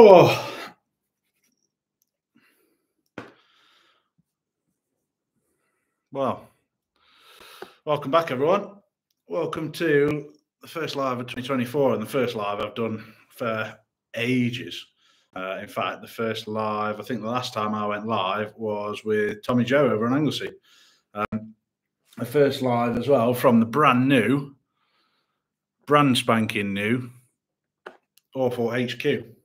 Oh. Well, welcome back, everyone. Welcome to the first live of 2024 and the first live I've done for ages. Uh, in fact, the first live, I think the last time I went live was with Tommy Joe over in Anglesey. Um, the first live as well from the brand new, brand spanking new Awful HQ.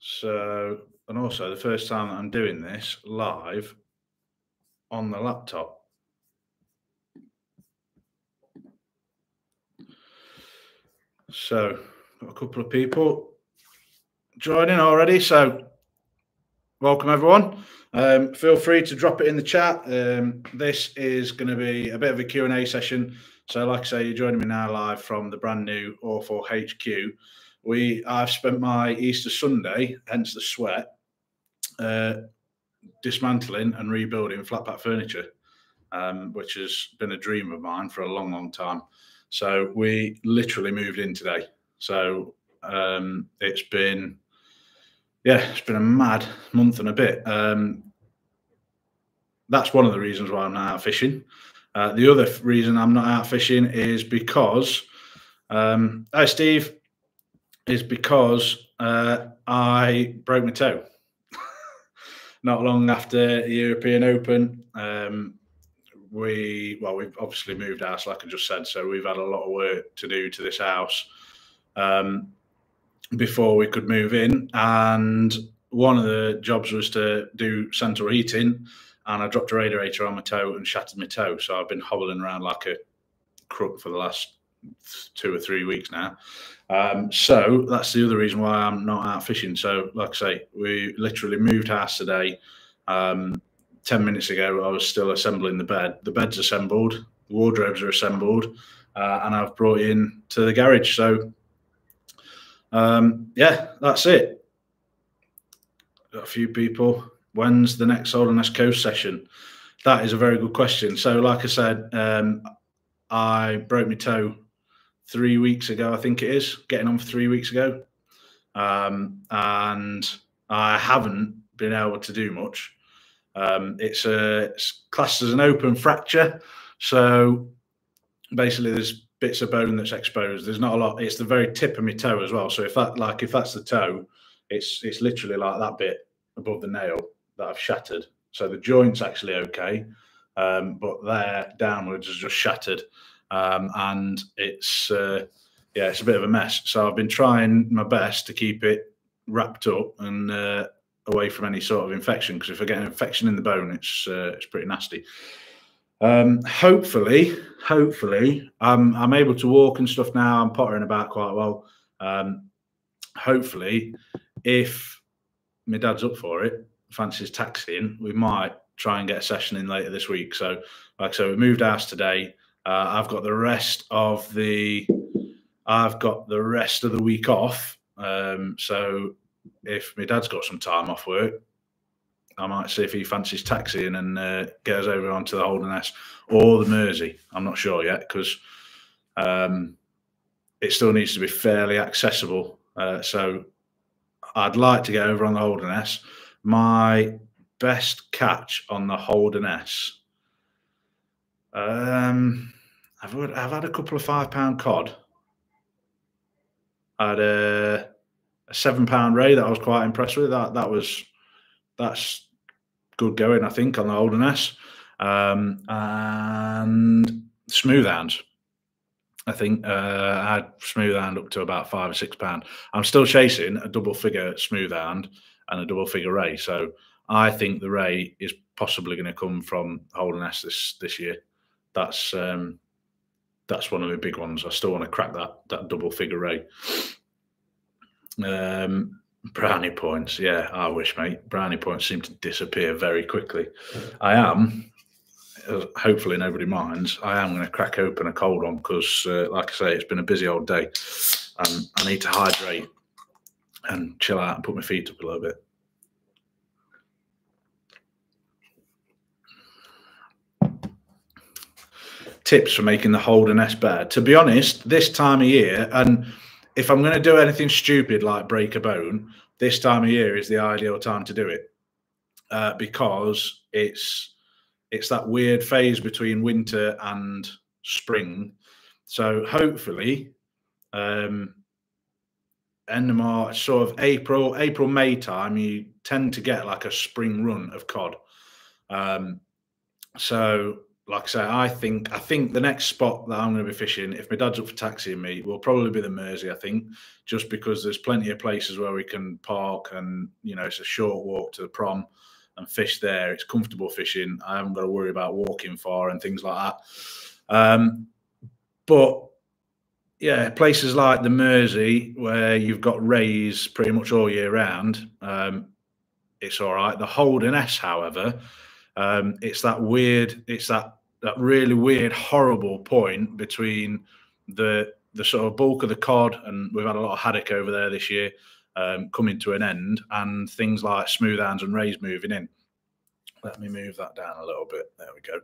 So, and also the first time that I'm doing this live on the laptop. So, got a couple of people joining already. So, welcome everyone. Um, feel free to drop it in the chat. Um, this is going to be a bit of a Q&A session. So, like I say, you're joining me now live from the brand new Awful HQ. We I've spent my Easter Sunday, hence the sweat, uh, dismantling and rebuilding flat pack furniture, um, which has been a dream of mine for a long, long time. So we literally moved in today. So um, it's been, yeah, it's been a mad month and a bit. Um, that's one of the reasons why I'm not out fishing. Uh, the other reason I'm not out fishing is because, um, hi Steve, is because uh, I broke my toe not long after the European Open. Um, we well, we've obviously moved house, like I just said, so we've had a lot of work to do to this house um, before we could move in. And one of the jobs was to do central heating, and I dropped a radiator on my toe and shattered my toe. So I've been hobbling around like a crook for the last two or three weeks now. Um, so that's the other reason why I'm not out fishing. So, like I say, we literally moved house today. Um, 10 minutes ago, I was still assembling the bed. The bed's assembled, the wardrobes are assembled, uh, and I've brought in to the garage. So, um, yeah, that's it. Got a few people. When's the next Holderness Coast session? That is a very good question. So, like I said, um, I broke my toe three weeks ago, I think it is, getting on for three weeks ago. Um, and I haven't been able to do much. Um, it's, a, it's classed as an open fracture. So basically, there's bits of bone that's exposed. There's not a lot. It's the very tip of my toe as well. So if that, like, if that's the toe, it's it's literally like that bit above the nail that I've shattered. So the joint's actually okay, um, but there downwards is just shattered um, and it's uh, yeah, it's a bit of a mess. So I've been trying my best to keep it wrapped up and uh, away from any sort of infection. Because if I get an infection in the bone, it's uh, it's pretty nasty. Um, hopefully, hopefully, I'm I'm able to walk and stuff now. I'm pottering about quite well. Um, hopefully, if my dad's up for it, fancies taxiing, we might try and get a session in later this week. So, like I said, we moved house today. Uh, I've got the rest of the I've got the rest of the week off. Um, so if my dad's got some time off work, I might see if he fancies taxiing and uh, us over onto the Holderness or the Mersey. I'm not sure yet because um, it still needs to be fairly accessible. Uh, so I'd like to get over on the Holderness. My best catch on the Holderness um, I've had, I've had a couple of five pound cod. I had a, a seven pound ray that I was quite impressed with. That that was that's good going, I think, on the Holderness. Um, and smooth hands. I think uh, I had smooth hand up to about five or six pound. I'm still chasing a double figure smooth hand and a double figure ray. So I think the ray is possibly going to come from Holderness this this year that's um, that's one of the big ones. I still want to crack that that double figure ray. Um, brownie points, yeah, I wish, mate. Brownie points seem to disappear very quickly. I am, uh, hopefully nobody minds. I am going to crack open a cold one because, uh, like I say, it's been a busy old day, and I need to hydrate and chill out and put my feet up a little bit. Tips for making the Holderness better. To be honest, this time of year, and if I'm going to do anything stupid like break a bone, this time of year is the ideal time to do it uh, because it's it's that weird phase between winter and spring. So hopefully, um, end of March, sort of April, April May time, you tend to get like a spring run of cod. Um, so like I say, I think I think the next spot that I'm going to be fishing, if my dad's up for taxiing me, will probably be the Mersey. I think just because there's plenty of places where we can park, and you know it's a short walk to the prom and fish there. It's comfortable fishing. I haven't got to worry about walking far and things like that. Um, but yeah, places like the Mersey where you've got rays pretty much all year round, um, it's all right. The Holderness, however, um, it's that weird, it's that that really weird, horrible point between the the sort of bulk of the cod, and we've had a lot of haddock over there this year, um, coming to an end, and things like smooth hands and rays moving in. Let me move that down a little bit. There we go.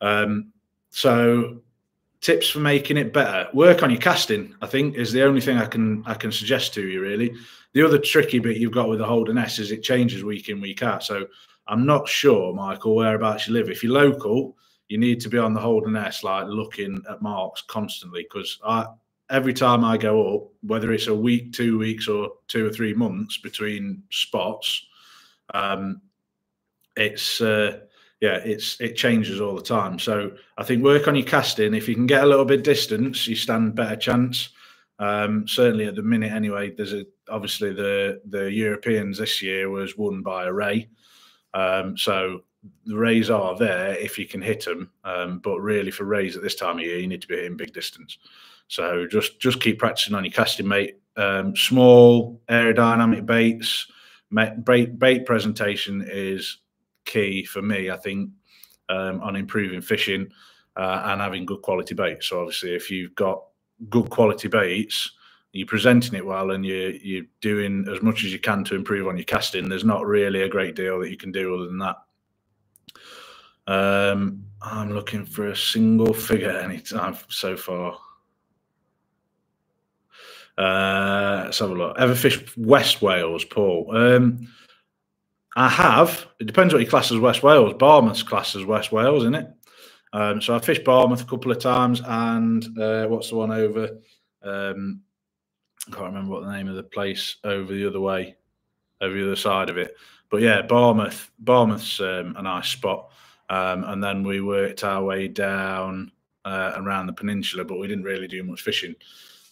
Um, so, tips for making it better: work on your casting. I think is the only thing I can I can suggest to you. Really, the other tricky bit you've got with the Holderness is it changes week in week out. So, I'm not sure, Michael, whereabouts you live. If you're local, you need to be on the Holderness, like looking at marks constantly, because I every time I go up, whether it's a week, two weeks, or two or three months between spots, um, it's uh, yeah, it's it changes all the time. So I think work on your casting. If you can get a little bit distance, you stand better chance. Um, certainly at the minute, anyway. There's a obviously the the Europeans this year was won by a ray, um, so the rays are there if you can hit them. Um, but really, for rays at this time of year, you need to be hitting big distance. So just just keep practicing on your casting, mate. Um, small aerodynamic baits, bait, bait presentation is key for me. I think um, on improving fishing uh, and having good quality baits. So obviously, if you've got good quality baits, you're presenting it well, and you're you're doing as much as you can to improve on your casting. There's not really a great deal that you can do other than that. Um, I'm looking for a single figure anytime so far. Uh, let's have a look. Ever fished West Wales, Paul? Um, I have. It depends what you class as West Wales. Barmouth's class as West Wales, isn't it? Um, so I fished Barmouth a couple of times, and uh, what's the one over? Um, I can't remember what the name of the place over the other way, over the other side of it. But yeah, Barmouth. Barmouth's um, a nice spot. Um, and then we worked our way down uh, around the peninsula, but we didn't really do much fishing.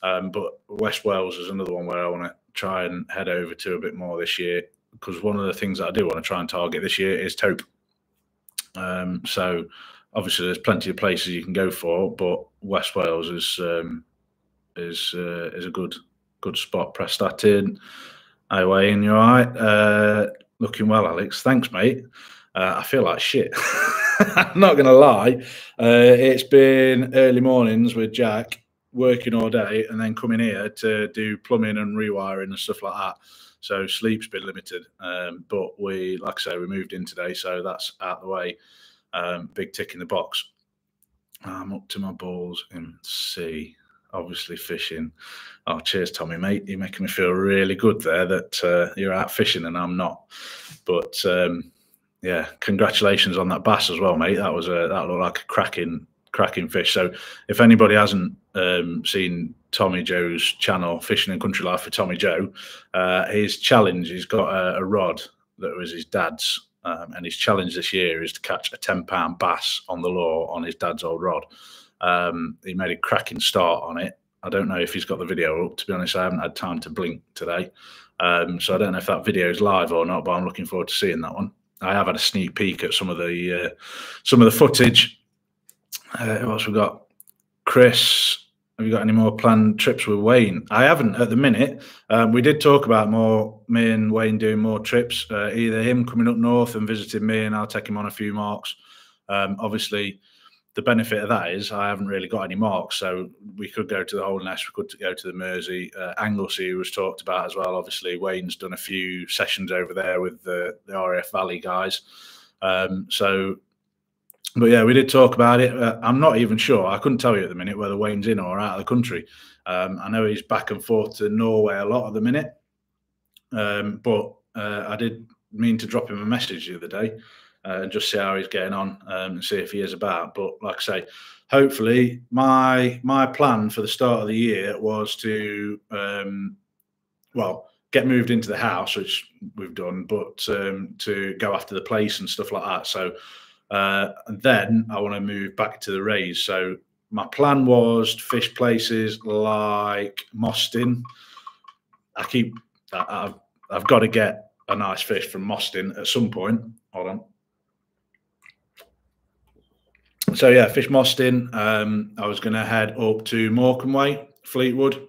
Um, but West Wales is another one where I want to try and head over to a bit more this year because one of the things that I do want to try and target this year is tope. Um, so obviously there's plenty of places you can go for, but West Wales is um, is uh, is a good good spot. Press that in. And you're all right. Uh, looking well, Alex. Thanks, mate. Uh, I feel like shit. I'm not going to lie. Uh, it's been early mornings with Jack working all day and then coming here to do plumbing and rewiring and stuff like that. So sleep's been limited. Um, but we, like I say, we moved in today, so that's out of the way. Um, big tick in the box. I'm up to my balls in sea, obviously fishing. Oh, cheers, Tommy, mate. You're making me feel really good there that uh, you're out fishing and I'm not. But um, yeah, congratulations on that bass as well, mate. That was a that looked like a cracking cracking fish. So if anybody hasn't um, seen Tommy Joe's channel, Fishing and Country Life for Tommy Joe, uh, his challenge, he's got a, a, rod that was his dad's. Um, and his challenge this year is to catch a 10 pound bass on the law on his dad's old rod. Um, he made a cracking start on it. I don't know if he's got the video up. To be honest, I haven't had time to blink today. Um, so I don't know if that video is live or not, but I'm looking forward to seeing that one. I have had a sneak peek at some of the uh, some of the footage. Uh, who else we got? Chris, have you got any more planned trips with Wayne? I haven't at the minute. Um, we did talk about more me and Wayne doing more trips. Uh, either him coming up north and visiting me, and I'll take him on a few marks. Um, obviously, the benefit of that is I haven't really got any marks, so we could go to the Holderness, we could go to the Mersey. Uh, Anglesey was talked about as well. Obviously, Wayne's done a few sessions over there with the, the RAF Valley guys. Um, so but yeah, we did talk about it. Uh, I'm not even sure. I couldn't tell you at the minute whether Wayne's in or out of the country. Um, I know he's back and forth to Norway a lot at the minute, um, but uh, I did mean to drop him a message the other day uh, and just see how he's getting on um, and see if he is about. But like I say, hopefully, my my plan for the start of the year was to um, well get moved into the house, which we've done, but um, to go after the plaice and stuff like that. So uh, then I want to move back to the Rays. So my plan was to fish places like Mostyn. I keep I, I've I've got to get a nice fish from Mostyn at some point. Hold on. So yeah, fish Mostyn. Um, I was going to head up to Morecambe Way, Fleetwood,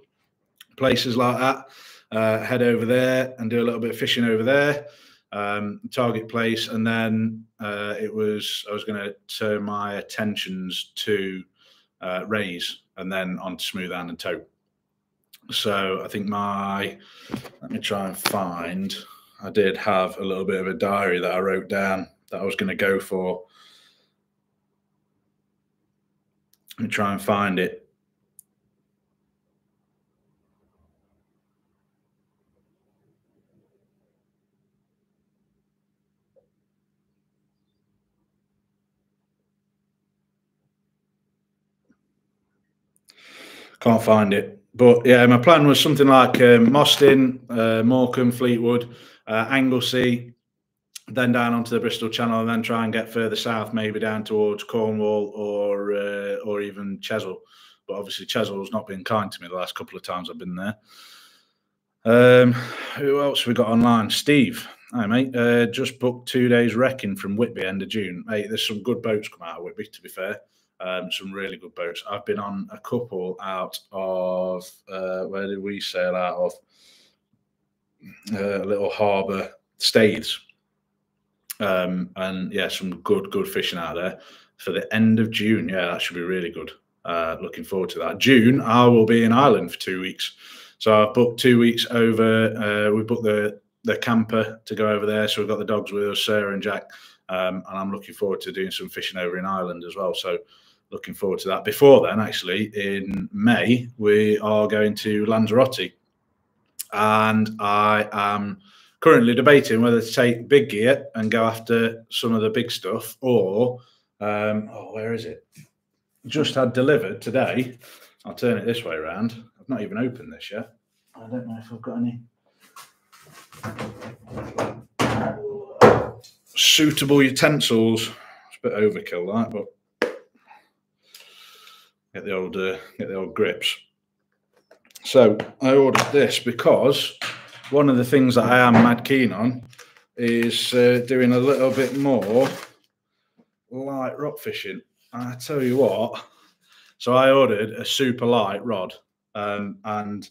places like that. Uh, head over there and do a little bit of fishing over there. Um, target plaice, and then uh, it was I was going to turn my attentions to uh, Rays and then on to Smooth Hand and Tope. So I think my let me try and find. I did have a little bit of a diary that I wrote down that I was going to go for Me try and find it. Can't find it. But yeah, my plan was something like um, Mostyn, uh, Morecambe, Fleetwood, uh, Anglesey, then down onto the Bristol Channel, and then try and get further south, maybe down towards Cornwall or uh, or even Chesil. But obviously, Chesil's not been kind to me the last couple of times I've been there. Um, who else we got online? Steve. Hi, mate. Uh, just booked two days wrecking from Whitby end of June. Mate, there's some good boats come out of Whitby, to be fair. Um, some really good boats. I've been on a couple out of, uh, where did we sail out of? Uh, a little harbour, Staithes um, and yeah, some good, good fishing out there for the end of June. Yeah, that should be really good. Uh, looking forward to that. June, I will be in Ireland for two weeks. So I've booked two weeks over. Uh, we booked the the camper to go over there. So we've got the dogs with us, Sarah and Jack. Um, and I'm looking forward to doing some fishing over in Ireland as well. So looking forward to that. Before then, actually, in May, we are going to Lanzarote. And I am currently debating whether to take big gear and go after some of the big stuff or um, oh where is it? Just had delivered today. I'll turn it this way around. I've not even opened this yet. I don't know if i've got any suitable utensils. It's a bit overkill that but get the old uh, get the old grips. So i ordered this because one of the things that I am mad keen on is uh, doing a little bit more light rock fishing. I tell you what, so I ordered a super light rod, um, and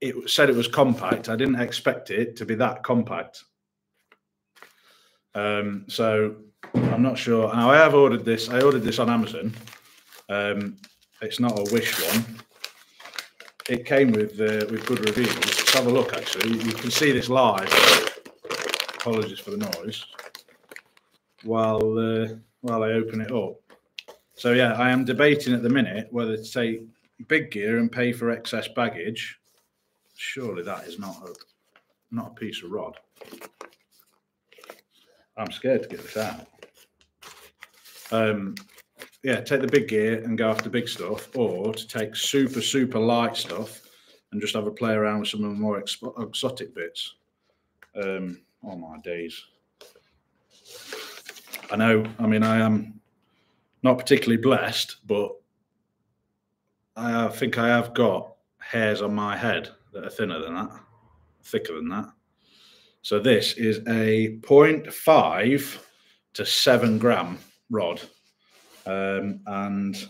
it said it was compact. I didn't expect it to be that compact. Um, so I'm not sure. Now I have ordered this. I ordered this on Amazon. Um, it's not a wish one. It came with uh, with good reviews Let's have a look, actually. You can see this live. Apologies for the noise. While, uh, while I open it up. So, yeah, I am debating at the minute whether to take big gear and pay for excess baggage. Surely that is not a, not a piece of rod. I'm scared to get this out. Um, yeah, take the big gear and go after big stuff, or to take super, super light stuff and just have a play around with some of the more exotic bits. Um, all my days. I know, I mean, I am not particularly blessed, but I think I have got hairs on my head that are thinner than that, thicker than that. So this is a 0.5 to 7 gram rod. Um, and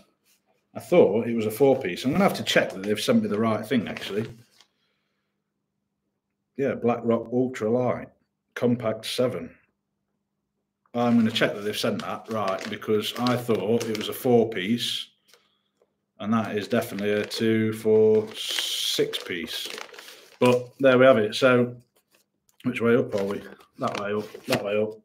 I thought it was a four piece. I'm going to have to check that they've sent me the right thing, actually. Yeah, BlackRock Ultra Light, Compact 7. I'm going to check that they've sent that right because I thought it was a four piece and that is definitely a two, four, six piece. But there we have it. So, which way up are we? That way up, that way up.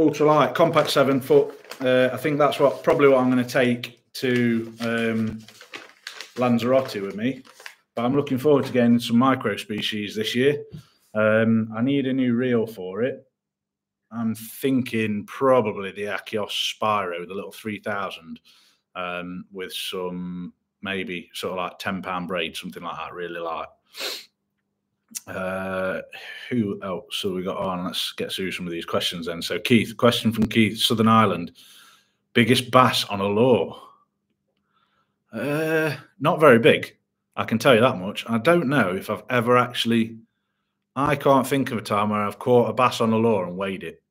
Ultralight compact seven foot. Uh, I think that's what probably what I'm going to take to um, Lanzarote with me. But I'm looking forward to getting some micro species this year. Um, I need a new reel for it. I'm thinking probably the Akios Spiro, the little 3000, um, with some maybe sort of like 10 pound braid, something like that, really light. Uh, who else so we got on? Let's get through some of these questions then. So, Keith, question from Keith, Southern Ireland. Biggest bass on a lure? Uh, not very big. I can tell you that much. I don't know if I've ever actually. I can't think of a time where I've caught a bass on a lure and weighed it,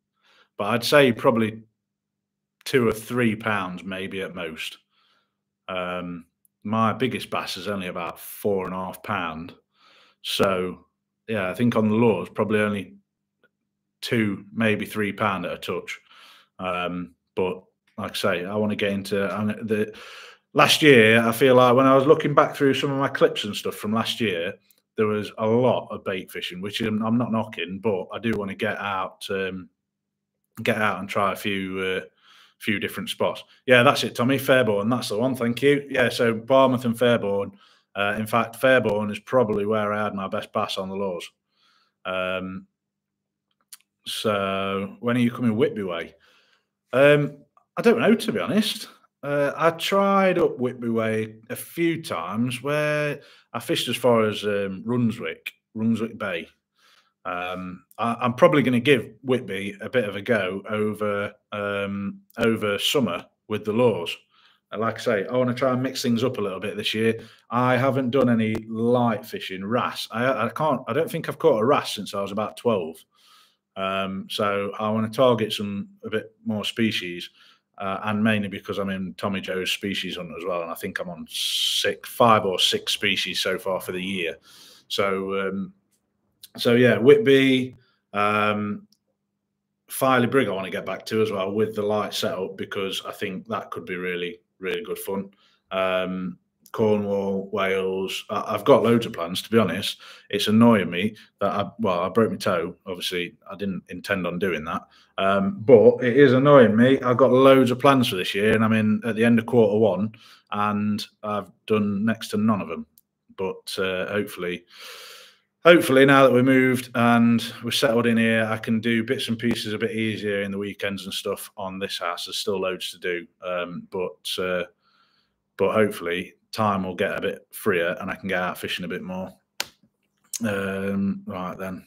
but I'd say probably two or three pounds, maybe at most. Um, my biggest bass is only about four and a half pound. So yeah, I think on the lures probably only two, maybe three pound at a touch. Um, but like I say, I want to get into And the last year. I feel like when I was looking back through some of my clips and stuff from last year, there was a lot of bait fishing, which I'm, I'm not knocking, but I do want to get out, um, get out and try a few. Uh, few different spots. Yeah, that's it, Tommy. Fairbourne, that's the one. Thank you. Yeah, so Barmouth and Fairbourne. Uh, in fact, Fairbourne is probably where I had my best bass on the lures. Um, so when are you coming Whitby way? Um, I don't know, to be honest. Uh, I tried up Whitby way a few times where I fished as far as um, Runswick, Runswick Bay. Um, I, am probably going to give Whitby a bit of a go over um, over summer with the lures. Like I say, I want to try and mix things up a little bit this year. I haven't done any light fishing wrasse. I, I can't. I don't think I've caught a wrasse since I was about twelve. Um, so I want to target some a bit more species, uh, and mainly because I'm in Tommy Joe's species hunt as well, and I think I'm on six, five or six species so far for the year. So um, so yeah, Whitby, um, Filey Brig, I want to get back to as well with the light setup because I think that could be really, really good fun. Um, Cornwall, Wales. I, have got loads of plans. To be honest, it's annoying me that I well, I broke my toe. Obviously, I didn't intend on doing that, um, but it is annoying me. I've got loads of plans for this year, and I'm in at the end of quarter one, and I've done next to none of them. But uh, hopefully, hopefully now that we're moved and we're settled in here, I can do bits and pieces a bit easier in the weekends and stuff on this house. There's still loads to do, um, but uh, but hopefully time will get a bit freer and I can get out fishing a bit more. Um, right then,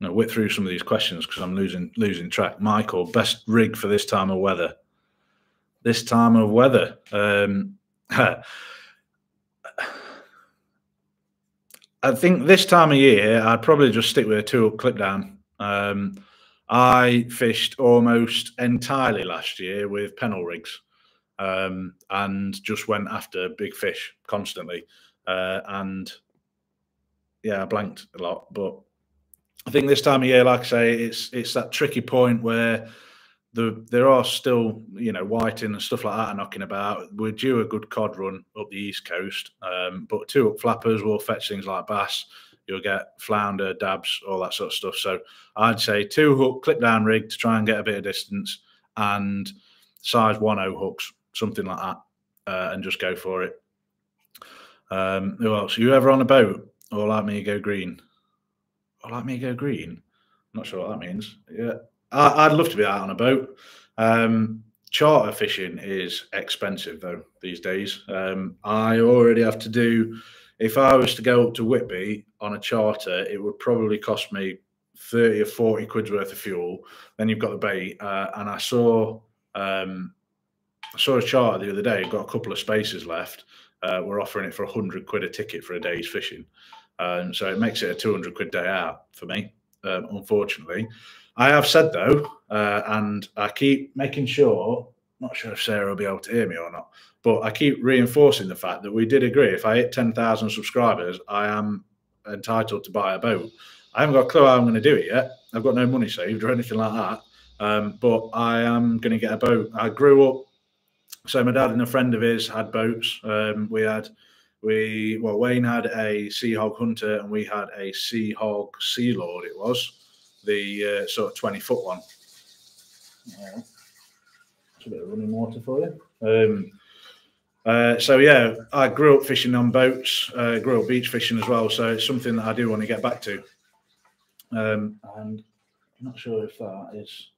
no, whip through some of these questions because I'm losing losing track. Michael, best rig for this time of weather. This time of weather. Um, I think this time of year, I'd probably just stick with a two up clip down. Um, I fished almost entirely last year with Pennell rigs um, and just went after big fish constantly. Uh, and yeah, I blanked a lot. But I think this time of year, like I say, it's it's that tricky point where the, there are still, you know, whiting and stuff like that are knocking about. We're due a good cod run up the east coast, um, but two up flappers will fetch things like bass. You'll get flounder, dabs, all that sort of stuff. So I'd say two hook, clip down rig to try and get a bit of distance, and size one o hooks, something like that, uh, and just go for it. Um, who else? Are you ever on a boat or like me go green? Or like me go green? not sure what that means. Yeah, I, would love to be out on a boat. Um, charter fishing is expensive though these days. Um, I already have to do. If I was to go up to Whitby on a charter, it would probably cost me thirty or forty quid's worth of fuel. Then you've got the bait, uh, and I saw um, I saw a charter the other day. Got a couple of spaces left. Uh, we're offering it for hundred quid a ticket for a day's fishing, um, so it makes it a two hundred quid day out for me. Um, unfortunately, I have said though, uh, and I keep making sure. Not sure if Sarah will be able to hear me or not, but I keep reinforcing the fact that we did agree. If I hit ten thousand subscribers, I am entitled to buy a boat. I haven't got a clue how I'm going to do it yet. I've got no money saved or anything like that. Um, but I am going to get a boat. I grew up. So my dad and a friend of his had boats. Um, we had we well Wayne had a Sea Hog Hunter and we had a Sea Hog Sea Lord. It was the uh, sort of 20 foot one. Uh, a bit of running water for you. Um, uh, so yeah, I grew up fishing on boats, uh, grew up beach fishing as well. So it's something that I do want to get back to. Um, and I'm not sure if that is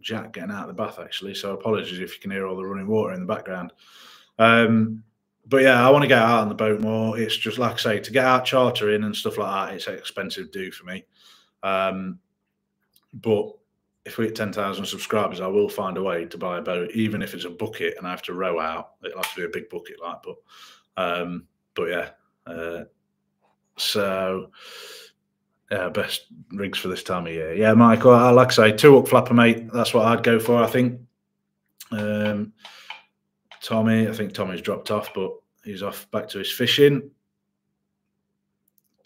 Jack getting out of the bath actually. So apologies if you can hear all the running water in the background. Um, but yeah, I want to get out on the boat more. It's just like I say, to get out chartering and stuff like that, it's expensive do for me. Um, but if we hit 10,000 subscribers, I will find a way to buy a boat, even if it's a bucket and I have to row out. It'll have to be a big bucket, like, but, um, but yeah. Uh, so, yeah, best rigs for this time of year. Yeah, Michael, I like I say, two hook flapper, mate. That's what I'd go for, I think. Um, Tommy, I think Tommy's dropped off, but he's off back to his fishing.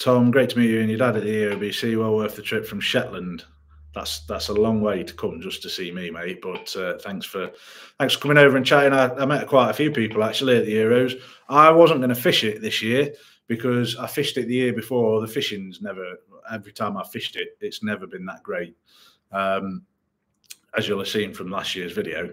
Tom, great to meet you and your dad at the EOBC. Well worth the trip from Shetland that's that's a long way to come just to see me, mate. But uh, thanks for thanks for coming over and chatting. I, I, met quite a few people actually at the Euros. I wasn't going to fish it this year because I fished it the year before. The fishing's never. Every time I fished it, it's never been that great. Um, as you'll have seen from last year's video.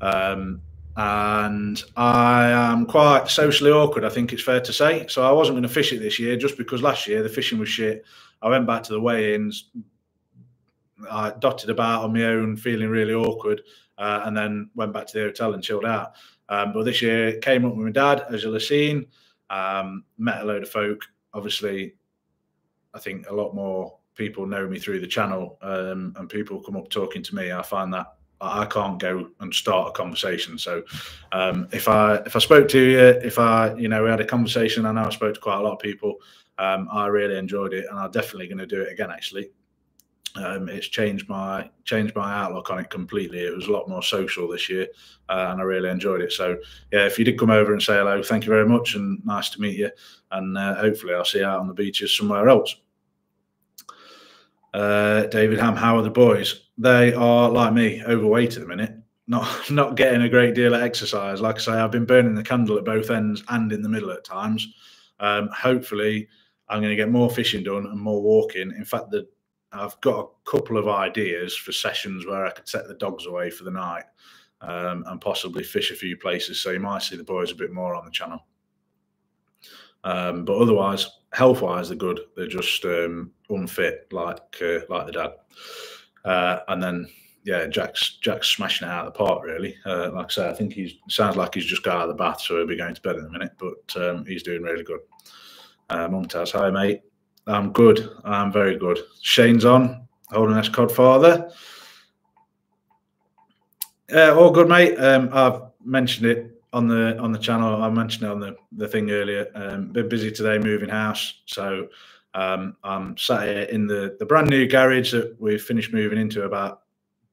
Um, and I am quite socially awkward, I think it's fair to say. So I wasn't going to fish it this year just because last year the fishing was shit. I went back to the weigh-ins, I dotted about on my own, feeling really awkward, uh, and then went back to the hotel and chilled out. Um, but this year, came up with my dad, as you'll have seen, um, met a load of folk. Obviously, I think a lot more people know me through the channel, um, and people come up talking to me. I find that I can't go and start a conversation. So um, if I if I spoke to you, if I you know we had a conversation, I know I spoke to quite a lot of people. Um, I really enjoyed it, and I'm definitely going to do it again. Actually, um, it's changed my changed my outlook on it completely. It was a lot more social this year, uh, and I really enjoyed it. So yeah, if you did come over and say hello, thank you very much, and nice to meet you. And uh, hopefully, I'll see you out on the beaches somewhere else. Uh, David Ham, how are the boys? They are like me, overweight at the minute. Not not getting a great deal of exercise. Like I say, I've been burning the candle at both ends and in the middle at times. Um, hopefully, I'm going to get more fishing done and more walking. In fact, the I've got a couple of ideas for sessions where I could set the dogs away for the night um, and possibly fish a few places. So you might see the boys a bit more on the channel. Um, but otherwise, health wise, they're good. They're just um, unfit, like uh, like the dad. Uh, and then yeah, Jack's Jack's smashing it out of the park. Really, uh, like I say, I think he sounds like he's just got out of the bath, so he'll be going to bed in a minute. But um, he's doing really good. Uh, hi mate. I'm good. I'm very good. Shane's on. Holding Cod Father. Uh, all good, mate. Um, I've mentioned it on the on the channel. I mentioned it on the, the thing earlier. Um, been busy today moving house, so um, I'm sat here in the the brand new garage that we finished moving into about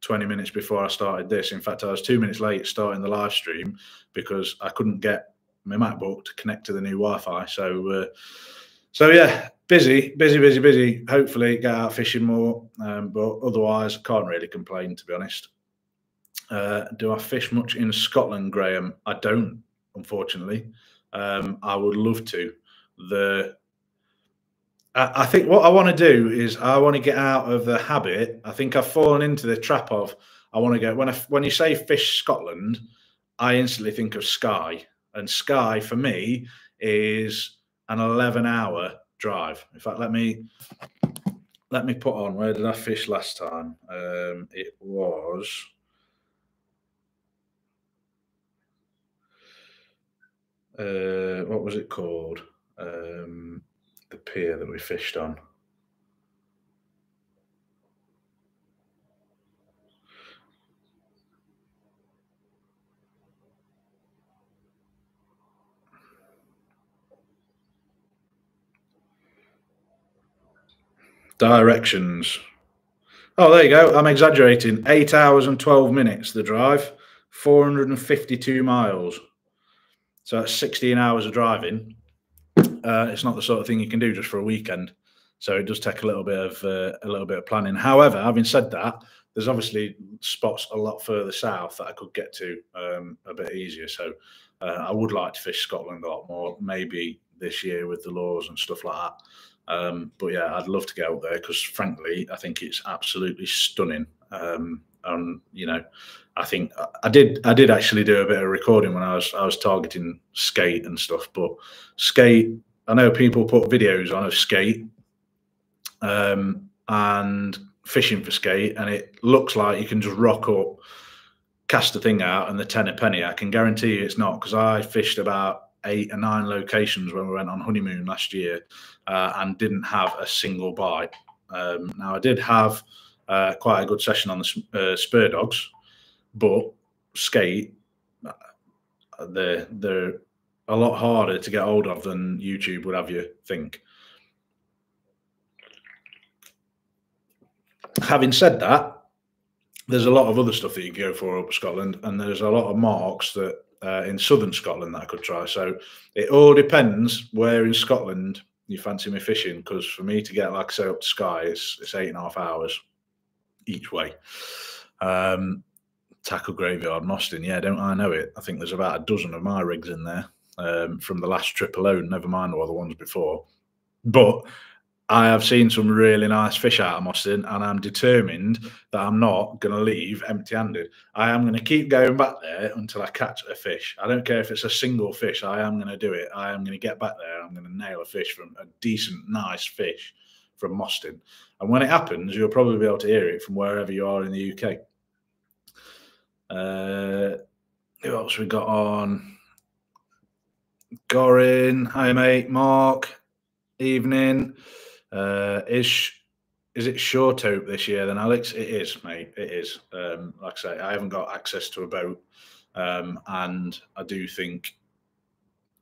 20 minutes before I started this. In fact, I was two minutes late starting the live stream because I couldn't get my MacBook to connect to the new Wi-Fi. So, uh, so yeah, busy, busy, busy, busy. Hopefully, get out fishing more. Um, but otherwise, can't really complain, to be honest. Uh, do I fish much in Scotland, Graham? I don't, unfortunately. Um, I would love to. The I, think what I want to do is I want to get out of the habit. I think I've fallen into the trap of I want to go when I when you say fish Scotland, I instantly think of Skye, and Skye for me is an eleven hour drive. In fact, let me let me put on where did I fish last time? Um, it was uh, what was it called? Um, the pier that we fished on. Directions. Oh, there you go. I'm exaggerating. Eight hours and 12 minutes, the drive, 452 miles. So that's 16 hours of driving. Uh, it's not the sort of thing you can do just for a weekend. So it does take a little bit of uh, a little bit of planning. However, having said that, there's obviously spots a lot further south that I could get to um, a bit easier. So uh, I would like to fish Scotland a lot more, maybe this year with the lures and stuff like that. Um, but yeah, I'd love to get out there because, frankly, I think it's absolutely stunning. Um, and you know, I think I did I did actually do a bit of recording when I was I was targeting skate and stuff, but skate. I know people put videos on of skate, um, and fishing for skate, and it looks like you can just rock up, cast a thing out, and the ten a penny. I can guarantee you it's not because I fished about eight or nine locations when we went on honeymoon last year uh, and didn't have a single bite. Um, now I did have uh, quite a good session on the uh, spur dogs, but skate uh, they're they're a lot harder to get hold of than YouTube would have you think. Having said that, there's a lot of other stuff that you can go for up Scotland, and there's a lot of marks that uh, in southern Scotland that I could try. So it all depends where in Scotland you fancy me fishing. Because for me to get, like I say, up to Skye, it's, it's eight and a half hours each way. Um, tackle graveyard, Mostyn. Yeah, don't I know it? I think there's about a dozen of my rigs in there um, from the last trip alone. Never mind all the ones before. But I have seen some really nice fish out of Mostyn, and I'm determined that I'm not going to leave empty handed. I am going to keep going back there until I catch a fish. I don't care if it's a single fish, I am going to do it. I am going to get back there. I'm going to nail a fish from a decent, nice fish from Mostyn. And when it happens, you'll probably be able to hear it from wherever you are in the UK. Uh, who else we got on? Gorin, hi mate, Mark, evening. Uh, is is it short tope this year then, Alex? It is, mate. It is. Um, like I say, I haven't got access to a boat, um, and I do think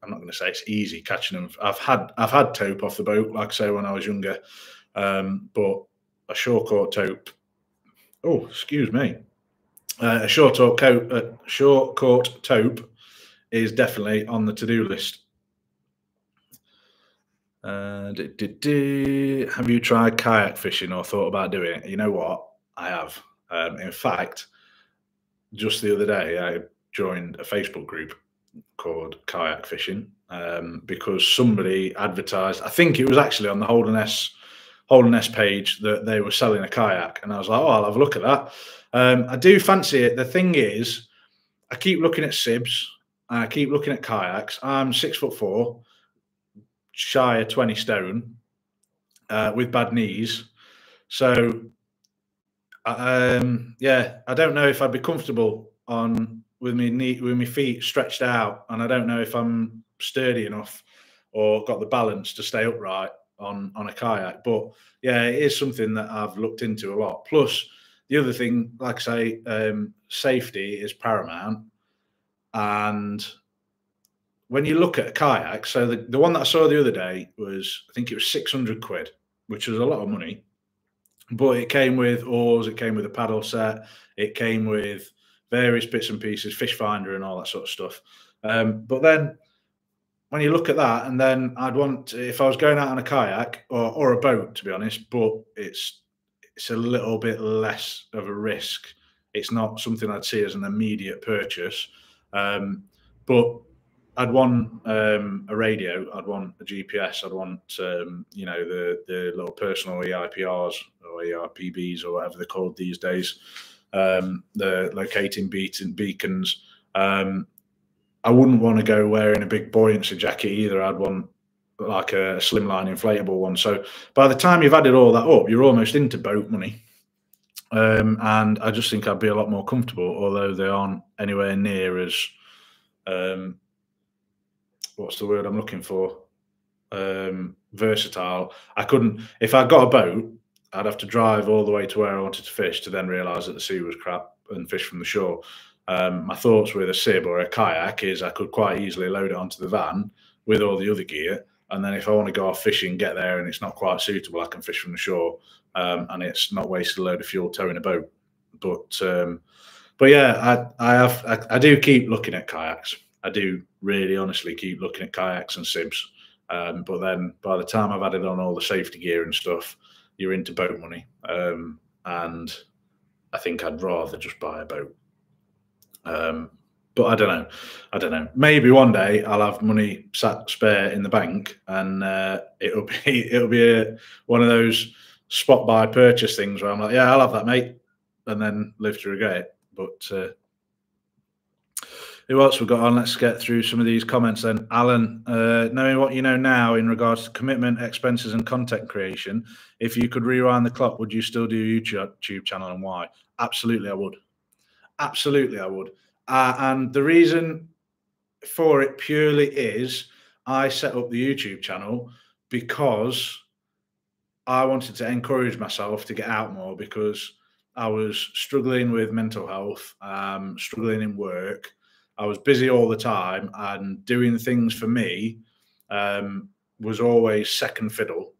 I'm not going to say it's easy catching them. I've had I've had tope off the boat, like I say, when I was younger, um, but a short caught tope. Oh, excuse me. Uh, a short caught coat, uh, short caught tope is definitely on the to do list. Uh, do, do, do. Have you tried kayak fishing or thought about doing it? You know what? I have. Um, in fact, just the other day, I joined a Facebook group called Kayak Fishing um, because somebody advertised. I think it was actually on the Holderness Holderness page that they were selling a kayak, and I was like, "Oh, I'll have a look at that." Um, I do fancy it. The thing is, I keep looking at sibs. I keep looking at kayaks. I'm six foot four shy of 20 stone uh, with bad knees. So, um, yeah, I don't know if I'd be comfortable on with me knee with my feet stretched out, and I don't know if I'm sturdy enough or got the balance to stay upright on on a kayak. But yeah, it is something that I've looked into a lot. Plus, the other thing, like I say, um, safety is paramount, and when you look at a kayak, so the, the one that I saw the other day was, I think it was 600 quid, which was a lot of money. But it came with oars, it came with a paddle set, it came with various bits and pieces, fish finder, and all that sort of stuff. Um, but then when you look at that, and then I'd want, if I was going out on a kayak or, or a boat, to be honest, but it's it's a little bit less of a risk. It's not something I'd see as an immediate purchase. Um, but I'd want um, a radio. I'd want a GPS. I'd want um, you know the the little personal EIPRs or ERPBs or whatever they're called these days. Um, the locating beat and beacons. Um, I wouldn't want to go wearing a big buoyancy jacket either. I'd want like a slimline inflatable one. So by the time you've added all that up, you're almost into boat money. Um, and I just think I'd be a lot more comfortable, although they aren't anywhere near as um, what's the word I'm looking for? Um, versatile. I couldn't if I got a boat, I'd have to drive all the way to where I wanted to fish to then realise that the sea was crap and fish from the shore. Um, my thoughts with a sib or a kayak is I could quite easily load it onto the van with all the other gear, and then if I want to go off fishing, get there, and it's not quite suitable, I can fish from the shore, um, and it's not wasted a load of fuel towing a boat. But um, but yeah, I I have I, I do keep looking at kayaks. I do really honestly keep looking at kayaks and sibs. Um, but then by the time I've added on all the safety gear and stuff, you're into boat money. Um, and I think I'd rather just buy a boat. Um, but I don't know. I don't know. Maybe one day I'll have money sat spare in the bank, and uh, it'll be it'll be a, one of those spot buy purchase things where I'm like, yeah, I'll have that, mate. and then live to regret it. But uh, who else we've got on? Let's get through some of these comments then. Alan, uh, knowing what you know now in regards to commitment, expenses, and content creation, if you could rewind the clock, would you still do a YouTube channel and why? Absolutely, I would. Absolutely, I would. Uh, and the reason for it purely is I set up the YouTube channel because I wanted to encourage myself to get out more because I was struggling with mental health, um, struggling in work. I was busy all the time, and doing things for me um, was always second fiddle.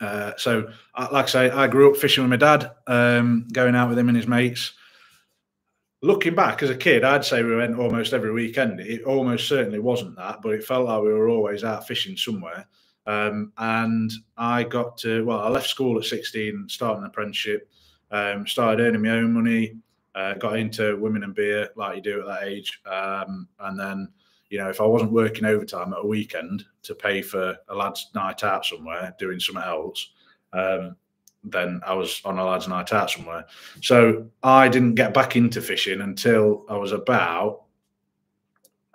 Uh, so, like I say, I grew up fishing with my dad, um, going out with him and his mates. Looking back as a kid, I'd say we went almost every weekend. It almost certainly wasn't that, but it felt like we were always out fishing somewhere. Um, and I got to, well, I left school at 16, started an apprenticeship, um, started earning my own money, uh, got into women and beer like you do at that age. Um, and then, you know, if I wasn't working overtime at a weekend to pay for a lad's night out somewhere, doing something else, um, then I was on a lad's night out somewhere. So I didn't get back into fishing until I was about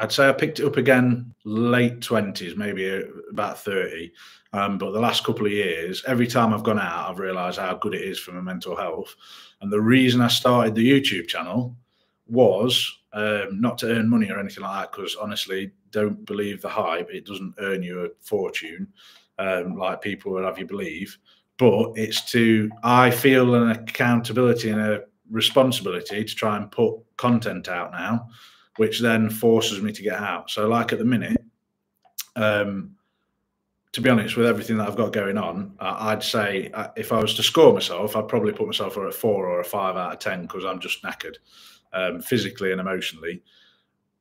I'd say I picked it up again late twenties, maybe about thirty. Um, but the last couple of years, every time I've gone out, I've realised how good it is for my mental health. And the reason I started the YouTube channel was um, not to earn money or anything like that, because honestly, don't believe the hype. It doesn't earn you a fortune um, like people would have you believe. But it's to I feel an accountability and a responsibility to try and put content out now which then forces me to get out. So, like at the minute, um, to be honest, with everything that I've got going on, I'd say uh, if I was to score myself, I'd probably put myself at a four or a five out of 10 because I'm just knackered um, physically and emotionally.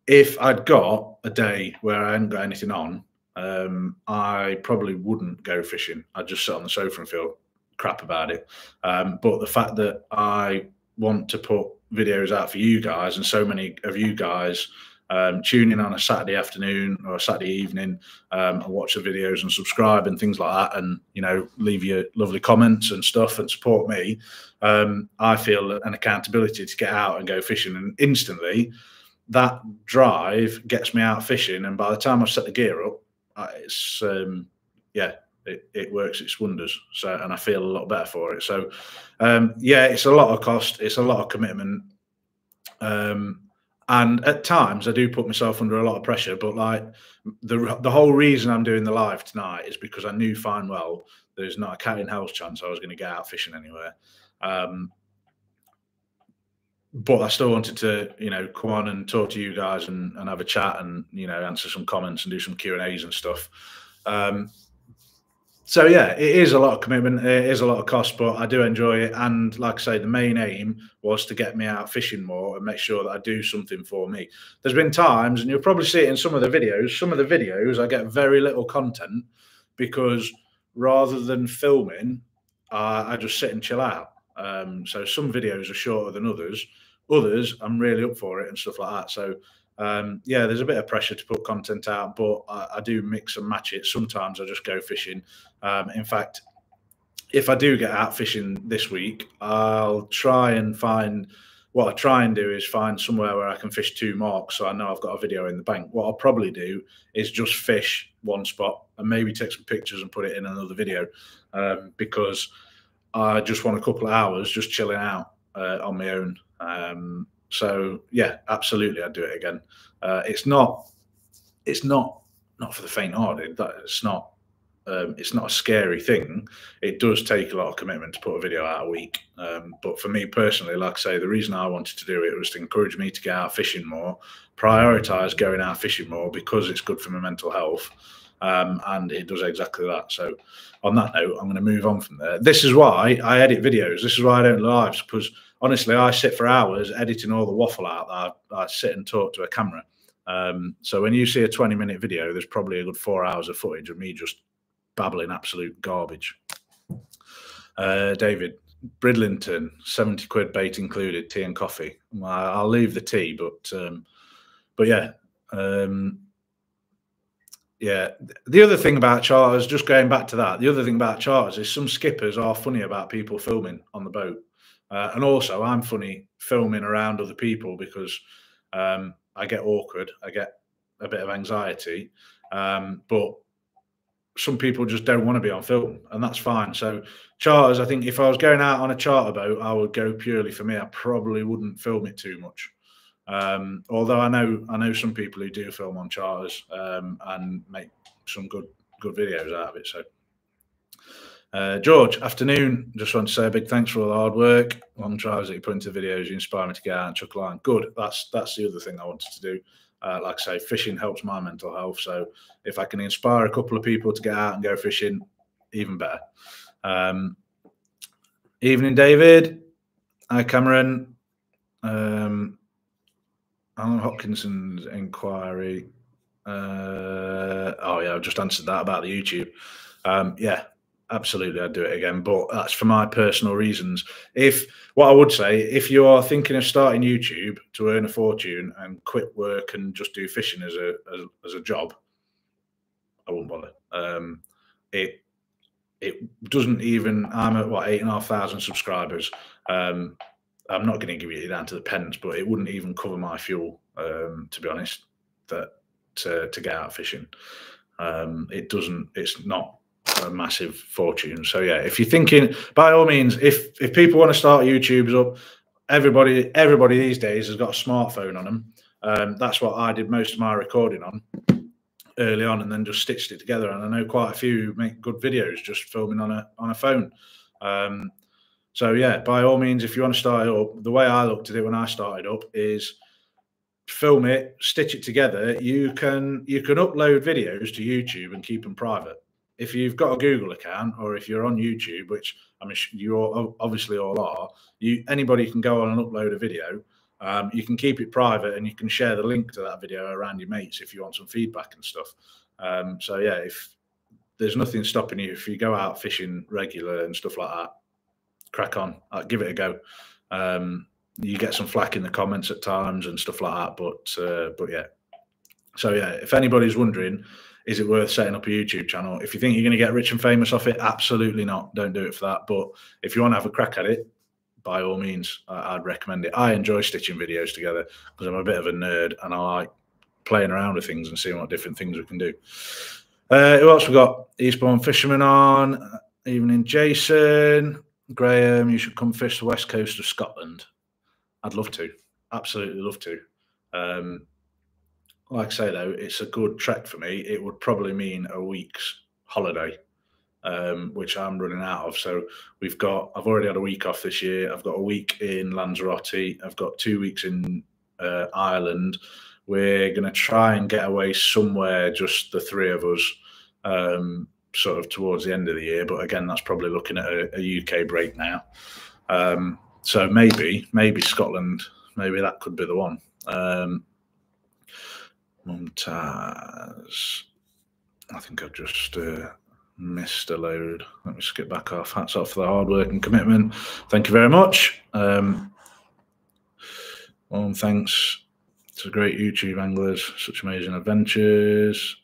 If I'd got a day where I hadn't got anything on, um, I probably wouldn't go fishing. I'd just sit on the sofa and feel crap about it. Um, but the fact that I want to put videos out for you guys, and so many of you guys um, tune in on a Saturday afternoon or a Saturday evening um, and watch the videos and subscribe and things like that, and you know leave your lovely comments and stuff and support me. Um, I feel an accountability to get out and go fishing, and instantly that drive gets me out fishing. And by the time I've set the gear up, it's um, yeah, it, it works its wonders. So, and I feel a lot better for it. So, um, yeah, it's a lot of cost. It's a lot of commitment. Um, and at times I do put myself under a lot of pressure, but like the the whole reason I'm doing the live tonight is because I knew fine well there's not a cat in hell's chance I was going to get out fishing anywhere. Um, but I still wanted to, you know, come on and talk to you guys and, and have a chat and, you know, answer some comments and do some Q and A's and stuff. Um, so yeah, it is a lot of commitment. It is a lot of cost, but I do enjoy it. And like I say, the main aim was to get me out fishing more and make sure that I do something for me. There's been times, and you'll probably see it in some of the videos. Some of the videos I get very little content because rather than filming, uh, I just sit and chill out. Um, so some videos are shorter than others. Others, I'm really up for it and stuff like that. So um, yeah, there's a bit of pressure to put content out, but I, I do mix and match it. Sometimes I just go fishing. Um, in fact, if I do get out fishing this week, I'll try and find what I try and do is find somewhere where I can fish two marks so I know I've got a video in the bank. What I'll probably do is just fish one spot and maybe take some pictures and put it in another video um, because I just want a couple of hours just chilling out uh, on my own. Um, so yeah, absolutely, I'd do it again. Uh, it's not, it's not, not for the faint-hearted. That it's not, um, it's not a scary thing. It does take a lot of commitment to put a video out a week. Um, but for me personally, like I say, the reason I wanted to do it was to encourage me to get out fishing more, prioritize going out fishing more because it's good for my mental health. Um, and it does exactly that. So, on that note, I'm going to move on from there. This is why I edit videos. This is why I don't lives because honestly, I sit for hours editing all the waffle out. I, I sit and talk to a camera. Um, so when you see a 20 minute video, there's probably a good four hours of footage of me just babbling absolute garbage. Uh, David, Bridlington, 70 quid bait included, tea and coffee. I'll leave the tea, but um, but yeah. Um, yeah. The other thing about charters, just going back to that, the other thing about charters is some skippers are funny about people filming on the boat. Uh, and also, I'm funny filming around other people because um, I get awkward, I get a bit of anxiety, um, but some people just don't want to be on film, and that's fine. So charters, I think if I was going out on a charter boat, I would go purely for me. I probably wouldn't film it too much. Um, although I know I know some people who do film on charters um, and make some good good videos out of it. So. Uh, George, afternoon. Just want to say a big thanks for all the hard work, long trials that you put into videos. You inspire me to get out and chuck line. Good. That's that's the other thing I wanted to do. Uh, like I say, fishing helps my mental health. So if I can inspire a couple of people to get out and go fishing, even better. Um, evening, David. Hi, Cameron. Um, Alan Hopkinson's inquiry. Uh, oh yeah, I've just answered that about the YouTube. Um, yeah, absolutely, I'd do it again. But that's for my personal reasons. If what I would say, if you are thinking of starting YouTube to earn a fortune and quit work and just do fishing as a as, as a job, I wouldn't bother. Um, it it doesn't even. I'm at what eight and a half thousand subscribers. Um, I'm not going to give you it down to the pence, but it wouldn't even cover my fuel. Um, to be honest, that to to get out fishing, um, it doesn't. It's not a massive fortune. So yeah, if you're thinking, by all means, if if people want to start YouTube's up, everybody everybody these days has got a smartphone on them. Um, that's what I did most of my recording on early on, and then just stitched it together. And I know quite a few make good videos just filming on a on a phone. Um, so yeah, by all means, if you want to start up, the way I looked at it when I started up is film it, stitch it together. You can you can upload videos to YouTube and keep them private if you've got a Google account or if you're on YouTube, which I mean you obviously all are, you anybody can go on and upload a video. Um, you can keep it private and you can share the link to that video around your mates if you want some feedback and stuff. Um, so yeah, if there's nothing stopping you if you go out fishing regular and stuff like that, crack on, uh, give it a go. Um, you get some flack in the comments at times and stuff like that, but uh, but yeah. So yeah, if anybody's wondering, is it worth setting up a YouTube channel? If you think you're going to get rich and famous off it, absolutely not. Don't do it for that. But if you want to have a crack at it, by all means, I'd recommend it. I enjoy stitching videos together because I'm a bit of a nerd and I like playing around with things and seeing what different things we can do. Uh, who else we got? Eastbourne Fisherman on. Evening, Jason. Graham, you should come fish the west coast of Scotland. I'd love to. Absolutely love to. Um, like I say though, it's a good trek for me. It would probably mean a week's holiday, um, which I'm running out of. So we've got. I've already had a week off this year. I've got a week in Lanzarote. I've got two weeks in uh, Ireland. We're going to try and get away somewhere, just the three of us, um, sort of towards the end of the year. But again, that's probably looking at a, a UK break now. Um, so maybe, maybe Scotland, maybe that could be the one. Um, Mumtaz. I think I've just uh, missed a load. Let me skip back off. Hats off for the hard work and commitment. Thank you very much. Um, well, thanks to great YouTube anglers, such amazing adventures.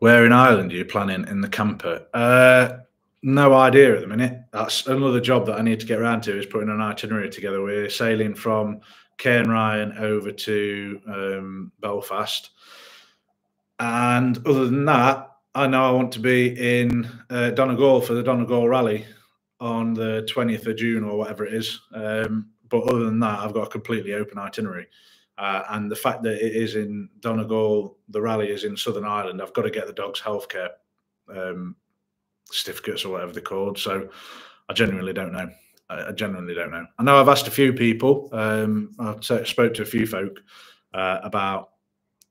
Where in Ireland are you planning in the camper? Uh, no idea at the minute. That's another job that I need to get around to is putting an itinerary together. We're sailing from Cairnryan over to um, Belfast. And other than that, I know I want to be in uh, Donegal for the Donegal Rally on the 20th of June or whatever it is. Um, but other than that, I've got a completely open itinerary. Uh, and the fact that it is in Donegal, the rally is in Southern Ireland, I've got to get the dog's healthcare um, certificates or whatever they're called. So I genuinely don't know. I, genuinely don't know. I know I've asked a few people. Um, I spoke to a few folk uh, about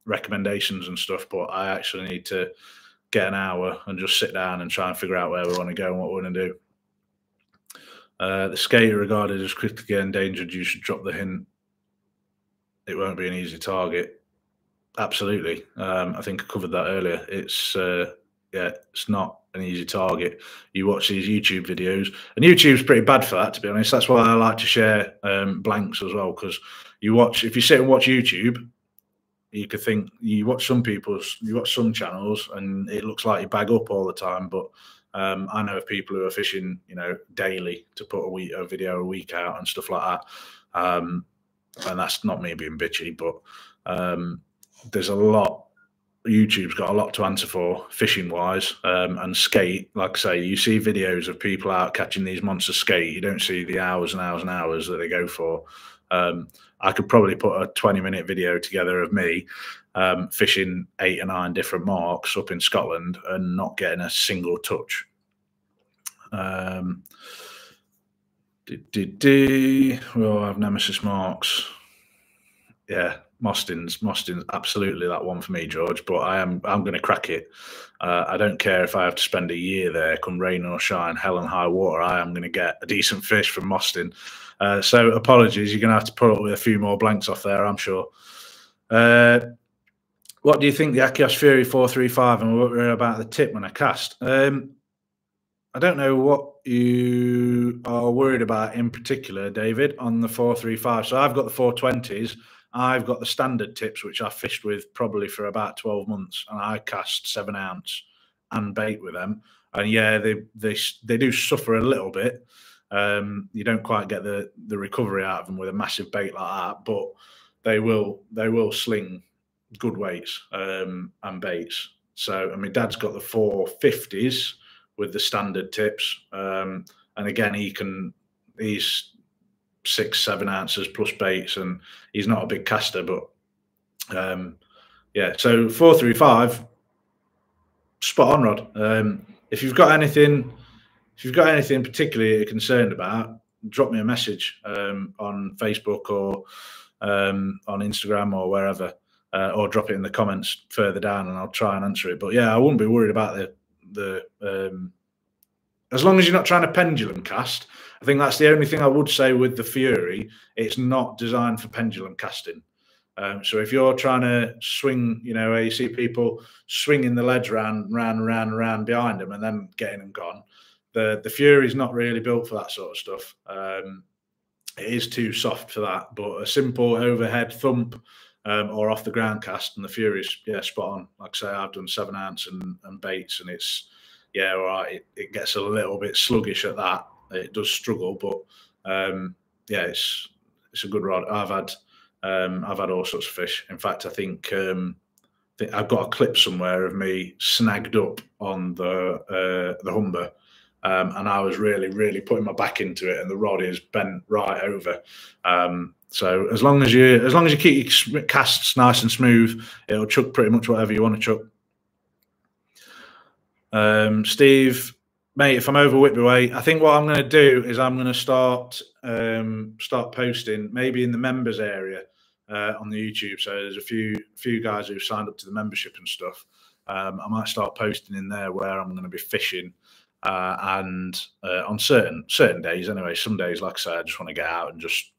recommendations and stuff, but I actually need to get an hour and just sit down and try and figure out where we want to go and what we want to do. Uh, the skater regarded as critically endangered. You should drop the hint. It won't be an easy target. Absolutely. Um, I think I covered that earlier. It's uh, yeah, it's not an easy target. You watch these YouTube videos, and YouTube's pretty bad for that, to be honest. That's why I like to share um, blanks as well, because you watch if you sit and watch YouTube, you could think you watch some people's, you watch some channels, and it looks like you bag up all the time, but Um, I know of people who are fishing, you know, daily to put a week a video a week out and stuff like that. Um, and that's not me being bitchy, but um, there's a lot. YouTube's got a lot to answer for fishing wise um, and skate. Like I say, you see videos of people out catching these monster skate. You don't see the hours and hours and hours that they go for. Um, I could probably put a 20 minute video together of me um, fishing eight or nine different marks up in Scotland and not getting a single touch. Um, did. Well, have nemesis marks. Yeah, Mostyn's Mostyn's absolutely that one for me, George. But I am I'm going to crack it. Uh, I don't care if I have to spend a year there, come rain or shine, hell and high water. I am going to get a decent fish from Mostyn. Uh, so apologies, you're going to have to put up with a few more blanks off there, I'm sure. Uh, what do you think the Akios Fury 435 and what we're about the tip when I cast? Um, I don't know what you are worried about in particular, David, on the 435. So I've got the 420s. I've got the standard tips, which I fished with probably for about 12 months, and I cast seven ounce and bait with them. And yeah, they they they do suffer a little bit. Um, you don't quite get the the recovery out of them with a massive bait like that, but they will they will sling good weights um, and baits. So I mean, Dad's got the four fifties with the standard tips, um, and again, he can he's six seven ounces plus baits, and he's not a big caster, but um, yeah. So four three five, spot on, Rod. Um, if you've got anything if you've got anything particularly concerned about, drop me a message um, on Facebook or um, on Instagram or wherever, uh, or drop it in the comments further down, and I'll try and answer it. But yeah, I wouldn't be worried about the the um, as long as you're not trying to pendulum cast. I think that's the only thing I would say with the Fury. It's not designed for pendulum casting. Um, so if you're trying to swing, you know, where you see people swinging the ledge round, round, round, round behind them, and then getting them gone the the Fury is not really built for that sort of stuff. Um, it is too soft for that, but a simple overhead thump um, or off the ground cast, and the Fury's yeah spot on. Like I say, I've done seven ounce and, and baits, and it's yeah all right. It, it gets a little bit sluggish at that. It does struggle, but um, yeah, it's it's a good rod. I've had um, I've had all sorts of fish. In fact, I think um, I've got a clip somewhere of me snagged up on the uh, the Humber um, and I was really, really putting my back into it, and the rod is bent right over. Um, so as long as you, as long as you keep your casts nice and smooth, it'll chuck pretty much whatever you want to chuck. Um, Steve, mate, if I'm over Whitby way, I think what I'm going to do is I'm going to start um, start posting maybe in the members area uh, on the YouTube. So there's a few few guys who've signed up to the membership and stuff. Um, I might start posting in there where I'm going to be fishing uh, and uh, on certain certain days, anyway, some days, like I said, I just want to get out and just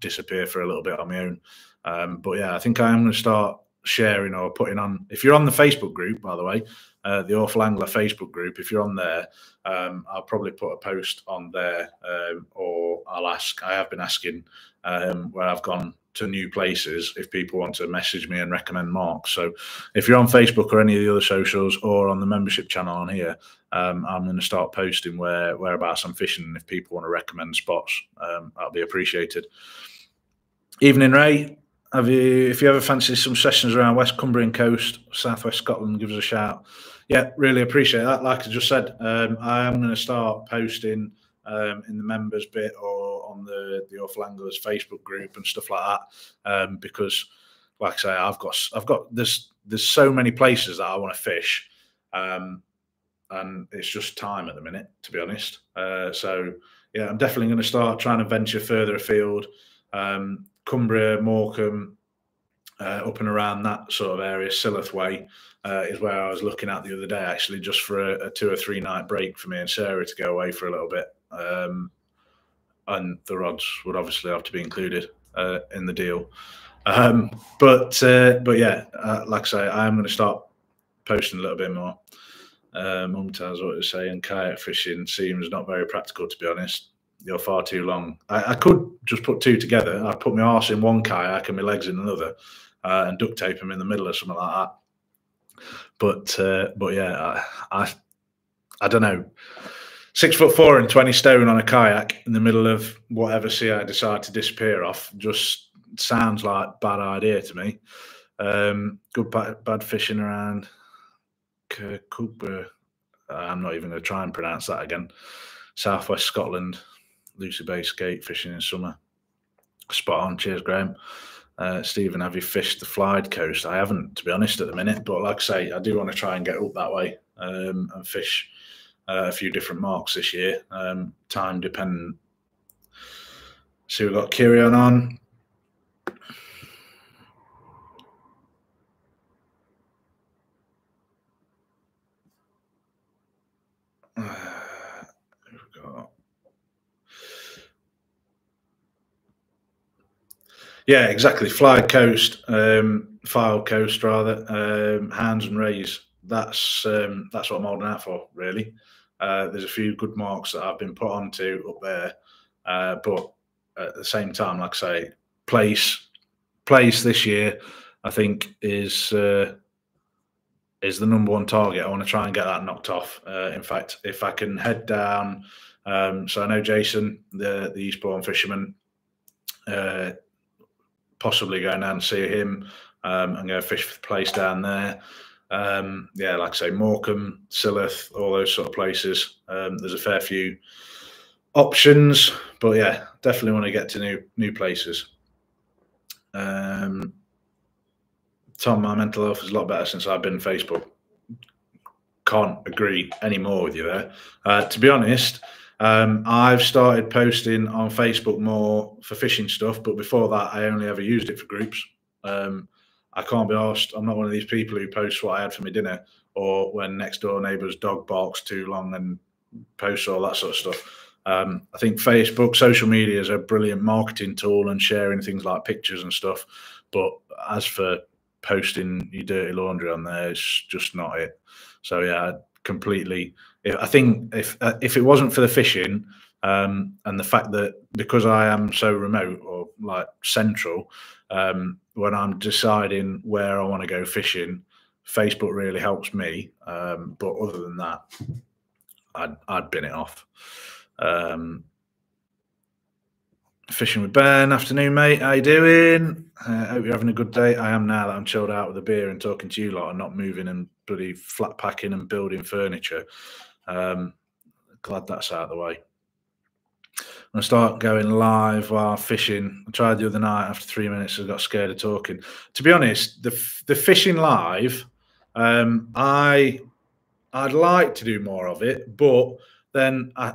disappear for a little bit on my own. Um, but yeah, I think I am going to start sharing or putting on. If you're on the Facebook group, by the way, uh, the Awful Angler Facebook group, if you're on there, um, I'll probably put a post on there, um, or I'll ask. I have been asking um, where I've gone to new places if people want to message me and recommend marks. So if you're on Facebook or any of the other socials or on the membership channel on here, um, I'm going to start posting where whereabouts I'm fishing. If people want to recommend spots, um, that'll be appreciated. Evening, Ray. Have you, if you ever fancy some sessions around West Cumbrian coast, Southwest Scotland, give us a shout. Yeah, really appreciate that. Like I just said, um, I am going to start posting um, in the members bit or on the the Awful Anglers Facebook group and stuff like that. Um, because, like I say, I've got I've got there's there's so many places that I want to fish, um, and it's just time at the minute, to be honest. Uh, so yeah, I'm definitely going to start trying to venture further afield, um, Cumbria, Morecambe, uh, up and around that sort of area, Silloth Way. Uh, is where I was looking at the other day, actually, just for a, a, two or three night break for me and Sarah to go away for a little bit. Um, and the rods would obviously have to be included uh, in the deal. Um, but uh, but yeah, uh, like I say, I am going to start posting a little bit more. Uh, Mumtaz, what you saying? Kayak fishing seems not very practical, to be honest. You're far too long. I, I could just put two together. I put my arse in one kayak and my legs in another, uh, and duct tape them in the middle or something like that. But uh, but yeah, I, I I don't know, six foot four and 20 stone on a kayak in the middle of whatever sea I decide to disappear off just sounds like bad idea to me. Um, good bad, bad fishing around Kirkcudbright. I'm not even going to try and pronounce that again. Southwest Scotland, Luce Bay skate fishing in summer. Spot on. Cheers, Graham. Uh, Stephen, have you fished the Flyde coast? I haven't, to be honest, at the minute. But like I say, I do want to try and get up that way um, and fish uh, a few different marks this year. Um, time dependent. So we've got Kirion on. Yeah, exactly. Fly coast, um, file coast rather, um, hands and rays. That's um, that's what I'm holding out for, really. Uh, there's a few good marks that I've been put onto up there, uh, but at the same time, like I say, plaice plaice this year, I think is uh, is the number one target. I want to try and get that knocked off. Uh, in fact, if I can head down, um, so I know Jason, the the Eastbourne fisherman, uh, possibly going down and see him um, and go fish for the plaice down there. Um, yeah, like I say, Morecambe, Silloth, all those sort of places. Um, there's a fair few options, but yeah, definitely want to get to new new places. Um, Tom, my mental health is a lot better since I've been Facebook. Can't agree anymore with you there. Uh, to be honest, um, I've started posting on Facebook more for fishing stuff, but before that, I only ever used it for groups. Um, I can't be asked. I'm not one of these people who posts what I had for my dinner or when next door neighbour's dog barks too long and posts all that sort of stuff. Um, I think Facebook, social media is a brilliant marketing tool and sharing things like pictures and stuff. But as for posting your dirty laundry on there, it's just not it. So yeah, completely if, I think if uh, if it wasn't for the fishing um, and the fact that because I am so remote or like central, um, when I'm deciding where I want to go fishing, Facebook really helps me. Um, but other than that, I'd I'd bin it off. Um, fishing with Ben. Afternoon, mate. How are you doing? Uh, hope you're having a good day. I am now that I'm chilled out with a beer and talking to you lot and not moving and bloody flat packing and building furniture. Um, glad that's out of the way. Gonna start going live while fishing. I tried the other night after three minutes. I got scared of talking. To be honest, the the fishing live, um, I I'd like to do more of it, but then I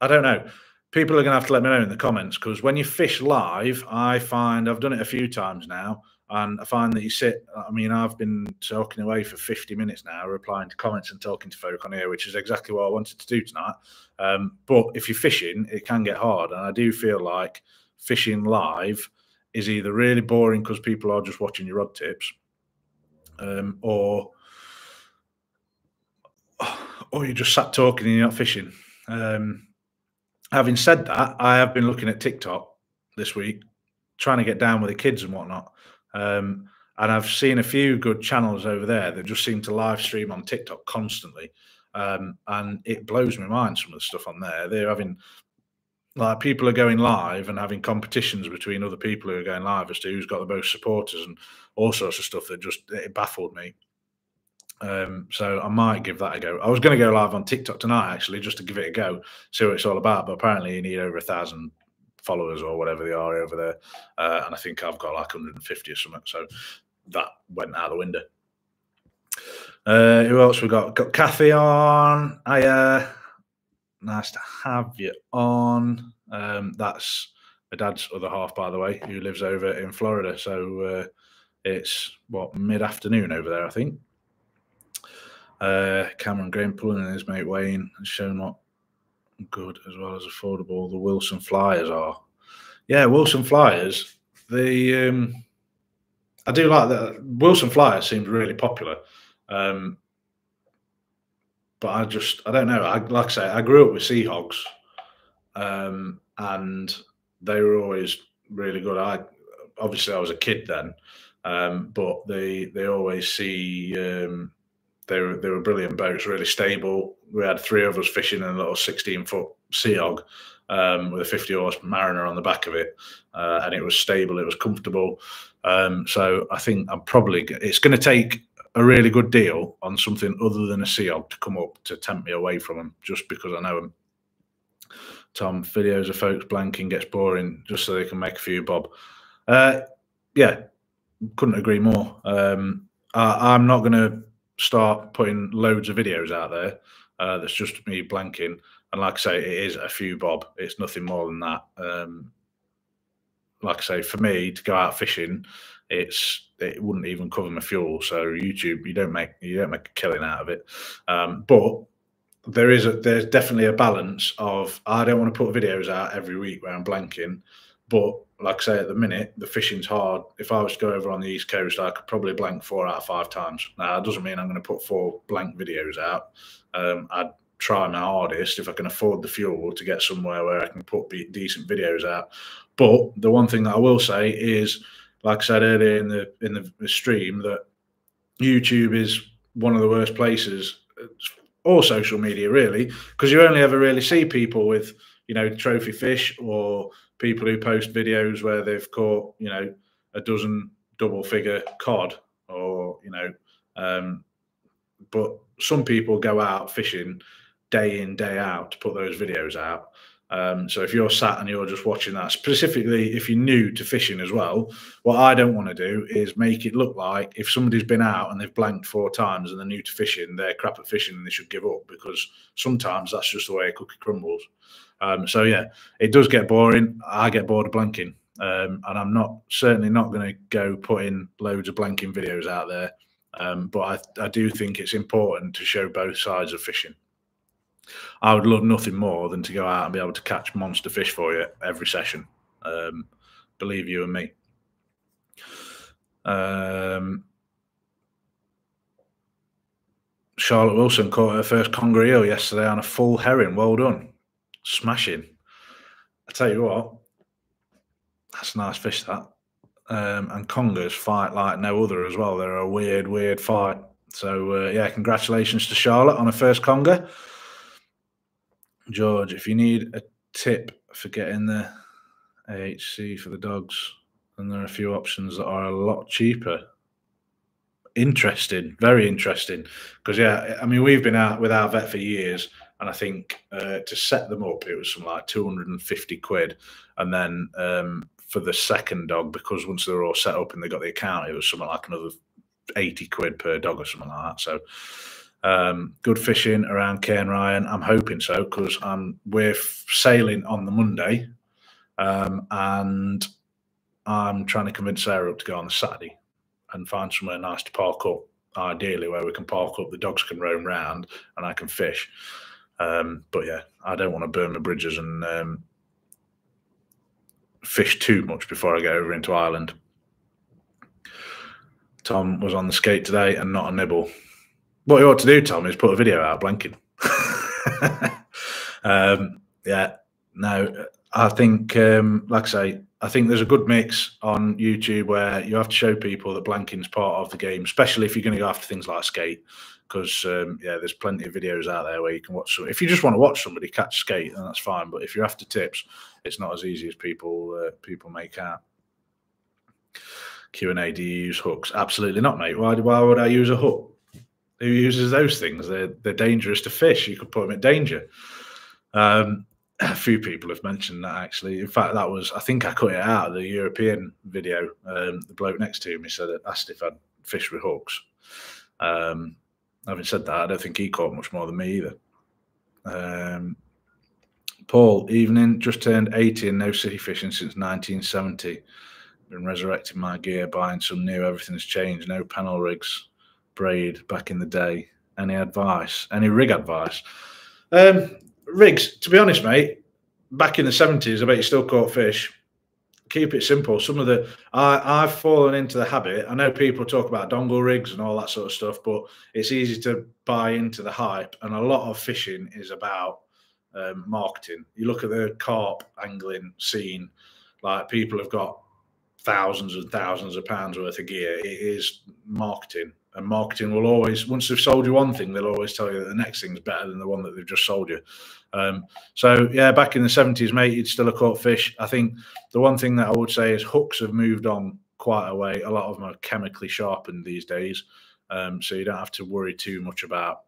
I don't know. People are gonna have to let me know in the comments because when you fish live, I find I've done it a few times now. And I find that you sit, I mean, I've been talking away for 50 minutes now, replying to comments and talking to folk on here, which is exactly what I wanted to do tonight. Um, but if you're fishing, it can get hard. And I do feel like fishing live is either really boring because people are just watching your rod tips, um, or or you're just sat talking and you're not fishing. Um, having said that, I have been looking at TikTok this week, trying to get down with the kids and whatnot. Um, and I've seen a few good channels over there that just seem to live stream on TikTok constantly. Um, and it blows my mind some of the stuff on there. They're having like people are going live and having competitions between other people who are going live as to who's got the most supporters and all sorts of stuff that just it baffled me. Um, so I might give that a go. I was going to go live on TikTok tonight actually, just to give it a go, see what it's all about. But apparently, you need over a thousand followers or whatever they are over there. Uh, and I think I've got like 150 or something. So that went out the window. Uh, who else we got? Got Kathy on. Hiya. Nice to have you on. Um, that's my dad's other half, by the way, who lives over in Florida. So uh, it's what mid afternoon over there, I think. Uh, Cameron Graham pulling in his mate Wayne showing what good as well as affordable the Wilson Flyers are. Yeah, Wilson Flyers. The um, I do like that. Wilson Flyers seems really popular, um, but I just I don't know. I like I say I grew up with Seahogs, um, and they were always really good. I obviously I was a kid then, um, but they they always see um, they were they were brilliant boats, really stable. We had three of us fishing in a little 16 foot Seahog um, with a 50 horse Mariner on the back of it, uh, and it was stable, it was comfortable. Um, so I think I'm probably it's going to take a really good deal on something other than a Seahog to come up to tempt me away from them, just because I know them. Tom, videos of folks blanking gets boring just so they can make a few bob. Uh, yeah, couldn't agree more. Um, I, I'm not going to start putting loads of videos out there. Uh, that's just me blanking. And like I say, it is a few bob. It's nothing more than that. Um, like I say, for me to go out fishing, it's it wouldn't even cover my fuel. So YouTube, you don't make you don't make a killing out of it. Um, but there is a there's definitely a balance of I don't want to put videos out every week where I'm blanking, but like I say, at the minute, the fishing's hard. If I was to go over on the East Coast, I could probably blank four out of five times. Now, that doesn't mean I'm going to put four blank videos out. Um, I'd try my hardest if I can afford the fuel to get somewhere where I can put decent videos out. But the one thing that I will say is, like I said earlier in the in the stream, that YouTube is one of the worst places, or social media really, because you only ever really see people with you know trophy fish or people who post videos where they've caught, you know, a dozen double figure cod or, you know, um, but some people go out fishing day in, day out to put those videos out. Um, so if you're sat and you're just watching that, specifically if you're new to fishing as well, what I don't want to do is make it look like if somebody's been out and they've blanked four times and they're new to fishing, they're crap at fishing and they should give up because sometimes that's just the way a cookie crumbles. Um, so yeah, it does get boring. I get bored of blanking, um, and I'm not certainly not going to go putting loads of blanking videos out there. Um, but I, I do think it's important to show both sides of fishing. I would love nothing more than to go out and be able to catch monster fish for you every session. Um, believe you and me. Um, Charlotte Wilson caught her first conger eel yesterday on a full herring. Well done smashing. I tell you what, that's a nice fish that. Um, and congers fight like no other as well. They're a weird, weird fight. So uh, yeah, congratulations to Charlotte on her first conger. George, if you need a tip for getting the AHC for the dogs, then there are a few options that are a lot cheaper. Interesting, very interesting. Because yeah, I mean we've been out with our vet for years, and I think uh, to set them up, it was something like 250 quid. And then um, for the second dog, because once they were all set up and they got the account, it was something like another 80 quid per dog or something like that. So um, good fishing around Cairnryan. I'm hoping so because I'm we're sailing on the Monday, um, and I'm trying to convince Sarah up to go on the Saturday and find somewhere nice to park up. Ideally, where we can park up, the dogs can roam round, and I can fish. Um, but yeah, I don't want to burn my bridges and um, fish too much before I get over into Ireland. Tom was on the skate today and not a nibble. What you ought to do, Tom, is put a video out blanking. um, yeah, no, I think, um, like I say, I think there's a good mix on YouTube where you have to show people that blanking's part of the game, especially if you're going to go after things like skate because um, yeah, there's plenty of videos out there where you can watch. Some, if you just want to watch somebody catch skate, then that's fine. But if you're after tips, it's not as easy as people uh, people make out. Q and A. Do you use hooks? Absolutely not, mate. Why? Why would I use a hook? Who uses those things? They're they're dangerous to fish. You could put them in danger. Um, a few people have mentioned that actually. In fact, that was I think I cut it out of the European video. Um, the bloke next to me said asked if I'd fish with hooks. Um, having said that, I don't think he caught much more than me either. Um, Paul, evening, just turned 80 and no city fishing since 1970. Been resurrecting my gear, buying some new. Everything's changed. No pennel rigs, braid back in the day. Any advice? Any rig advice? Um, rigs, to be honest, mate, back in the 70s, I bet you still caught fish keep it simple. Some of the I, I've fallen into the habit. I know people talk about dongle rigs and all that sort of stuff, but it's easy to buy into the hype. And a lot of fishing is about um, marketing. You look at the carp angling scene, like people have got thousands and thousands of pounds worth of gear. It is marketing. And marketing will always once they've sold you one thing, they'll always tell you that the next thing's better than the one that they've just sold you. Um, so yeah, back in the seventies, mate, you'd still have caught fish. I think the one thing that I would say is hooks have moved on quite a way. A lot of them are chemically sharpened these days, um, so you don't have to worry too much about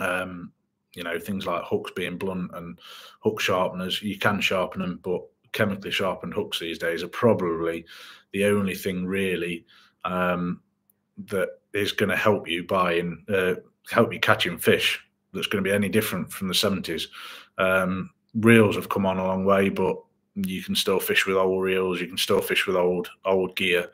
um, you know things like hooks being blunt and hook sharpeners. You can sharpen them, but chemically sharpened hooks these days are probably the only thing really um, that is going to help you buying, uh, help you catching fish. That's going to be any different from the seventies. Um, reels have come on a long way, but you can still fish with old reels. You can still fish with old old gear.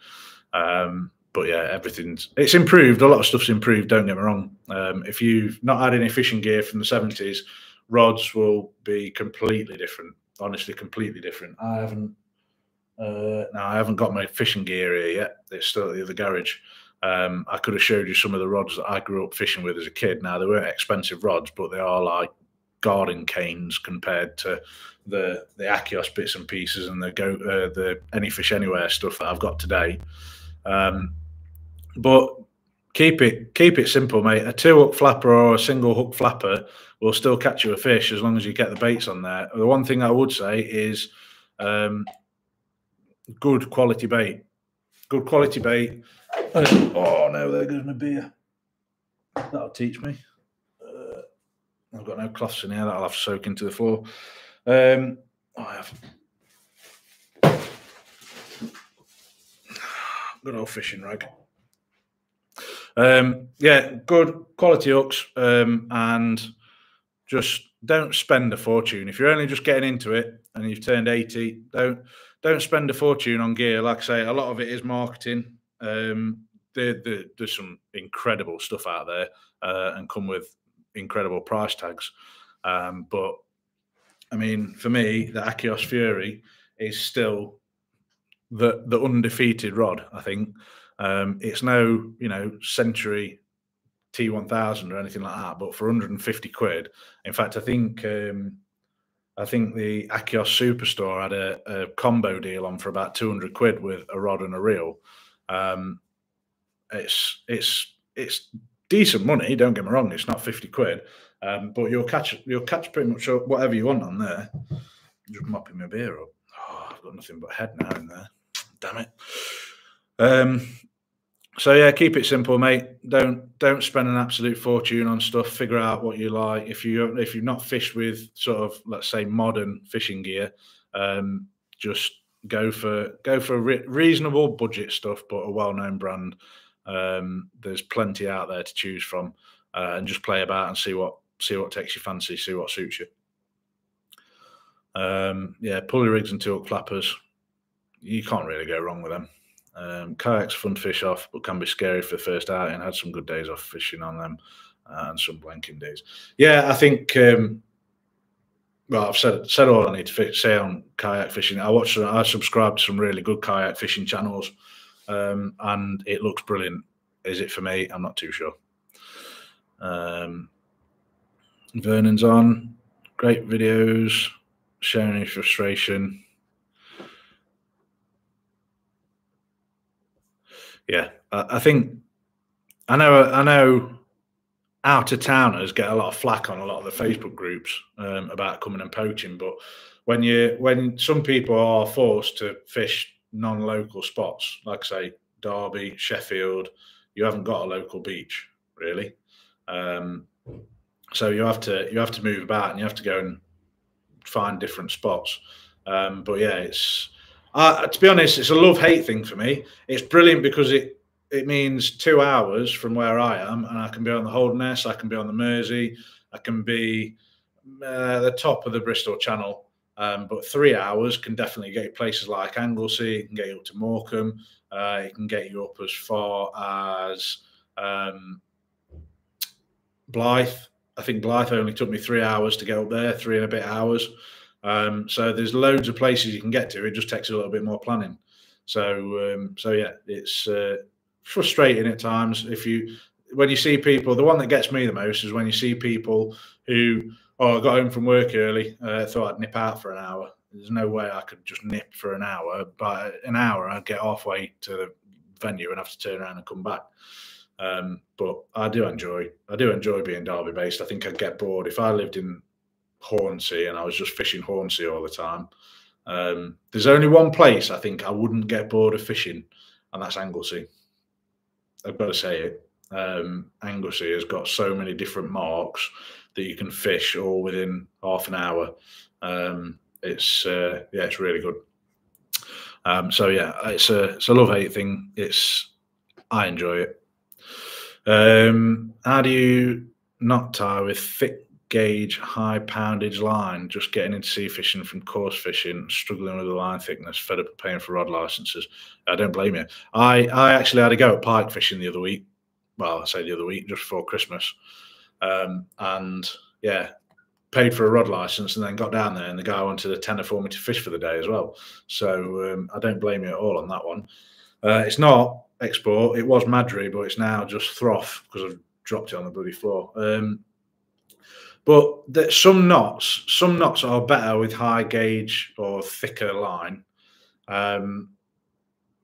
Um, but yeah, everything's it's improved. A lot of stuff's improved. Don't get me wrong. Um, if you've not had any fishing gear from the seventies, rods will be completely different. Honestly, completely different. I haven't. Uh, no, I haven't got my fishing gear here yet. It's still at the other garage. Um, I could have showed you some of the rods that I grew up fishing with as a kid. Now they weren't expensive rods, but they are like garden canes compared to the the Akios bits and pieces and the go uh, the any fish anywhere stuff that I've got today. Um, but keep it keep it simple, mate. A two hook flapper or a single hook flapper will still catch you a fish as long as you get the baits on there. The one thing I would say is um, good quality bait. Good quality bait. Oh no, there goes my beer. That'll teach me. Uh, I've got no cloths in here that I'll have to soak into the floor. Um, I have. Good old fishing rag. Um, yeah, good quality hooks, um, and just don't spend a fortune. If you're only just getting into it and you've turned 80, don't don't spend a fortune on gear. Like I say, a lot of it is marketing. Um, there, there, there's some incredible stuff out there uh, and come with incredible price tags. Um, but I mean, for me, the Akios Fury is still the the undefeated rod. I think um, it's no, you know, Century T1000 or anything like that, but for 150 quid. In fact, I think um, I think the Akios Superstore had a, a, combo deal on for about 200 quid with a rod and a reel. Um, it's it's it's decent money. Don't get me wrong; it's not 50 quid, um, but you'll catch you'll catch pretty much whatever you want on there. Just mopping my beer up. Oh, I've got nothing but head now in there. Damn it. Um, so yeah, keep it simple, mate. Don't don't spend an absolute fortune on stuff. Figure out what you like. If you if you've not fished with sort of let's say modern fishing gear, um, just go for go for re- reasonable budget stuff, but a well known brand. Um, there's plenty out there to choose from, uh, and just play about and see what see what takes your fancy, see what suits you. Um, yeah, pulley rigs and two flappers. You can't really go wrong with them. Um, kayaks fun fish off, but can be scary for the first outing. Had some good days off fishing on them, uh, and some blanking days. Yeah, I think. Um, well, I've said said all I need to say on kayak fishing. I watch, I subscribe to some really good kayak fishing channels, um, and it looks brilliant. Is it for me? I'm not too sure. Um, Vernon's on, great videos, sharing his frustration. Yeah, I think I know. I know. Out of towners get a lot of flack on a lot of the Facebook groups um, about coming and poaching, but when you when some people are forced to fish non-local spots, like say Derby, Sheffield, you haven't got a local beach really. Um, so you have to you have to move about and you have to go and find different spots. Um, but yeah, it's uh, to be honest, it's a love hate thing for me. It's brilliant because it it means two hours from where I am, and I can be on the Holderness, I can be on the Mersey, I can be uh, the top of the Bristol Channel. Um, but three hours can definitely get you places like Anglesey, it can get you up to Morecambe, uh, it can get you up as far as um, Blyth. I think Blyth only took me three hours to get up there, three and a bit hours. Um, so there's loads of places you can get to. It just takes a little bit more planning. So um, so yeah, it's uh, frustrating at times. If you when you see people, the one that gets me the most is when you see people who oh I got home from work early, uh, thought I'd nip out for an hour. There's no way I could just nip for an hour. But an hour, I'd get halfway to the venue and have to turn around and come back. Um, but I do enjoy I do enjoy being Derby based. I think I'd get bored if I lived in Hornsea and I was just fishing Hornsea all the time. Um, there's only one place I think I wouldn't get bored of fishing, and that's Anglesey. I've got to say it. Um, Anglesey has got so many different marks that you can fish all within half an hour. Um, it's uh, yeah, it's really good. Um, so yeah, it's a it's a love hate thing. It's I enjoy it. Um, how do you not tie with thick gauge, high poundage line? Just getting into sea fishing from coarse fishing, struggling with the line thickness, fed up paying for rod licenses. I don't blame you. I I actually had a go at pike fishing the other week. Well, I say the other week, just before Christmas, um, and yeah, paid for a rod license and then got down there and the guy wanted a tenner for me to fish for the day as well. So um, I don't blame you at all on that one. Uh, it's not export. It was Madri, but it's now just Throff because I've dropped it on the bloody floor. Um, but the, some knots, some knots are better with high gauge or thicker line. Um,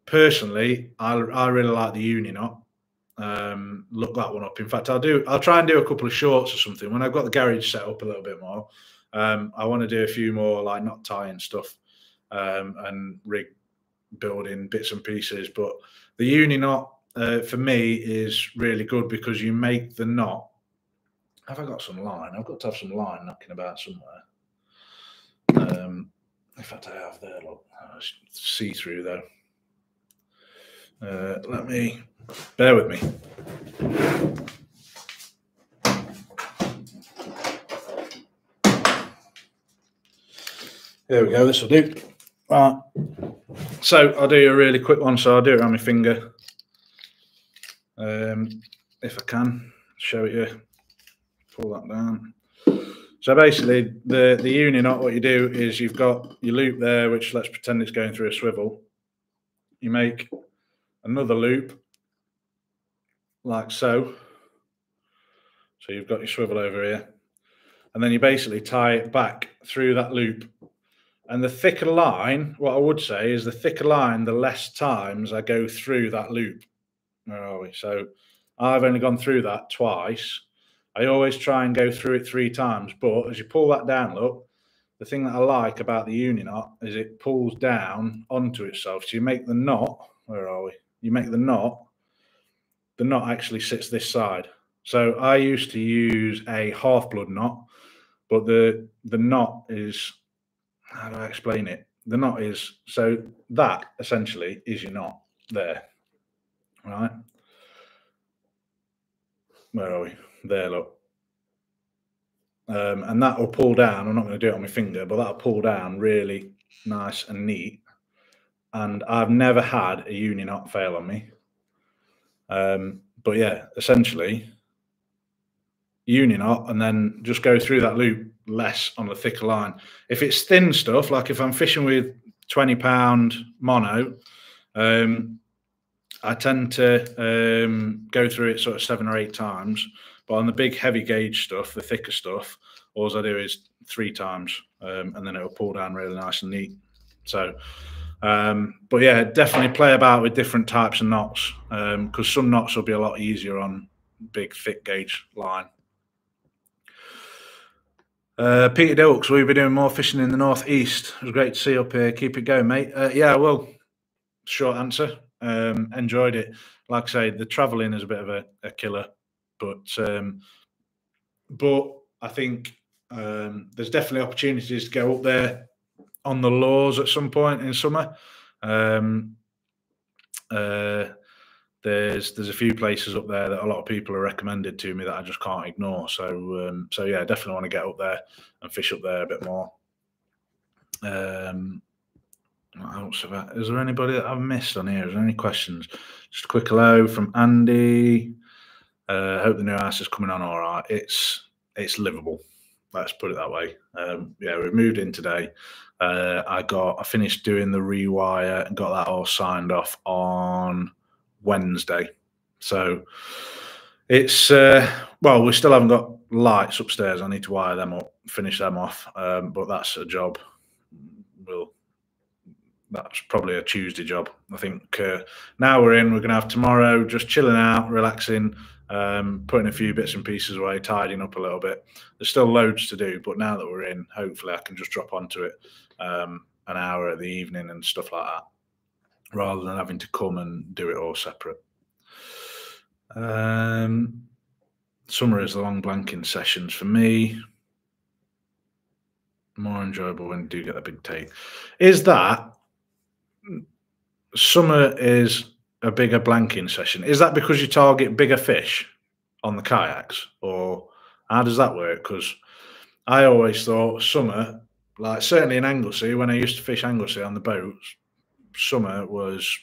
personally, I, I really like the uni knot. Um, look that one up. In fact, I'll do. I'll try and do a couple of shorts or something when I've got the garage set up a little bit more. Um, I want to do a few more like knot tying stuff um, and rig building bits and pieces. But the uni knot uh, for me is really good because you make the knot. Have I got some line? I've got to have some line knocking about somewhere. Um, in fact, I have there. Look, see through though. Uh, let me bear with me. There we go. This will do. Right. So I'll do a really quick one. So I'll do it on my finger, um, if I can show it you. Pull that down. So basically, the the uni knot, what you do is you've got your loop there, which let's pretend it's going through a swivel. You make another loop like so. So you've got your swivel over here. And then you basically tie it back through that loop. And the thicker line, what I would say is the thicker line, the less times I go through that loop. Where are we? So I've only gone through that twice. I always try and go through it three times. But as you pull that down, look, the thing that I like about the uni knot is it pulls down onto itself. So you make the knot, where are we? you make the knot, the knot actually sits this side. So I used to use a half blood knot, but the the knot is how do I explain it? The knot is so that essentially is your knot there, right? Where are we? There, look. Um, and that will pull down. I'm not going to do it on my finger, but that'll pull down really nice and neat and I've never had a uni knot fail on me. Um, but yeah, essentially, uni knot, and then just go through that loop less on the thicker line. If it's thin stuff, like if I'm fishing with 20 pound mono, um, I tend to um, go through it sort of seven or eight times. But on the big heavy gauge stuff, the thicker stuff, all I do is three times, um, and then it'll pull down really nice and neat. So um, but yeah, definitely play about with different types of knots because um, some knots will be a lot easier on big, thick gauge line. Uh, Peter Dilks, we'll be doing more fishing in the northeast. It was great to see you up here. Keep it going, mate. Uh, yeah, well, short answer. Um, enjoyed it. Like I say, the travelling is a bit of a, a killer, but um, but I think um, there's definitely opportunities to go up there on the laws at some point in summer. Um, uh, there's there's a few places up there that a lot of people are recommended to me that I just can't ignore. So um, so yeah, definitely want to get up there and fish up there a bit more. Um, what else have I, is there anybody that I've missed on here? Is there any questions? Just a quick hello from Andy. Uh, hope the new house is coming on all right. It's it's livable. Let's put it that way. Um, yeah, we moved in today. Uh, I got I finished doing the rewire and got that all signed off on Wednesday. So it's uh, well, we still haven't got lights upstairs. I need to wire them up, finish them off. Um, but that's a job. We'll that's probably a Tuesday job. I think uh, now we're in, we're going to have tomorrow just chilling out, relaxing, um, putting a few bits and pieces away, tidying up a little bit. There's still loads to do, but now that we're in, hopefully I can just drop onto it um, an hour at the evening and stuff like that, rather than having to come and do it all separate. Um, summer is the long blanking sessions for me. More enjoyable when you do get a big take. Is that summer is a bigger blanking session. Is that because you target bigger fish on the kayaks, or how does that work? Because I always thought summer, like certainly in Anglesey, when I used to fish Anglesey on the boats, summer was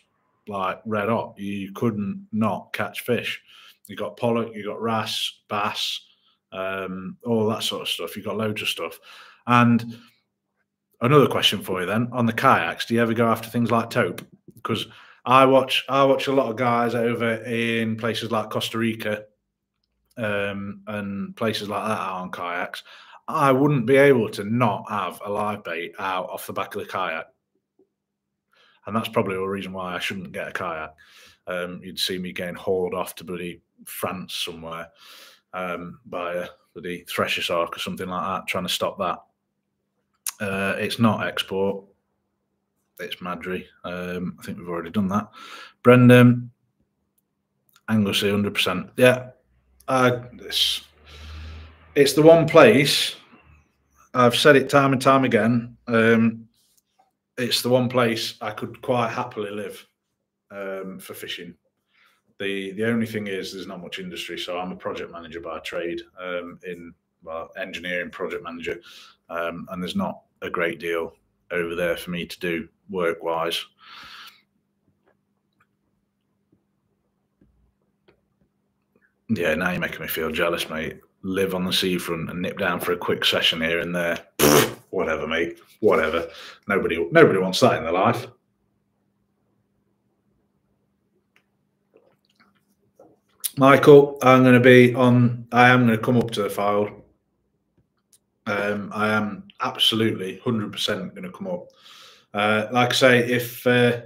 like red hot. You couldn't not catch fish. You got pollock, you got wrasse, bass, um, all that sort of stuff. You got loads of stuff, and another question for you then on the kayaks do you ever go after things like tope because i watch i watch a lot of guys over in places like costa rica um, and places like that on kayaks. I wouldn't be able to not have a live bait out off the back of the kayak. And that's probably a reason why i shouldn't get a kayak. Um, you'd see me getting hauled off to bloody france somewhere um, by a bloody thresher shark or something like that trying to stop that. Uh, it's not export. It's Madri. Um, I think we've already done that. Brendan, Anglesey, hundred percent. Yeah, uh, it's it's the one place. I've said it time and time again. Um, it's the one place I could quite happily live um, for fishing. The the only thing is there's not much industry, so I'm a project manager by trade um, in well engineering project manager, um, and there's not a great deal over there for me to do work wise. Yeah, now you're making me feel jealous, mate. Live on the seafront and nip down for a quick session here and there. whatever, mate. Whatever. Nobody, nobody wants that in their life. Michael, I'm going to be on. I am going to come up to the Fylde. Um, I am absolutely 100% going to come up. Uh, like I say, if uh,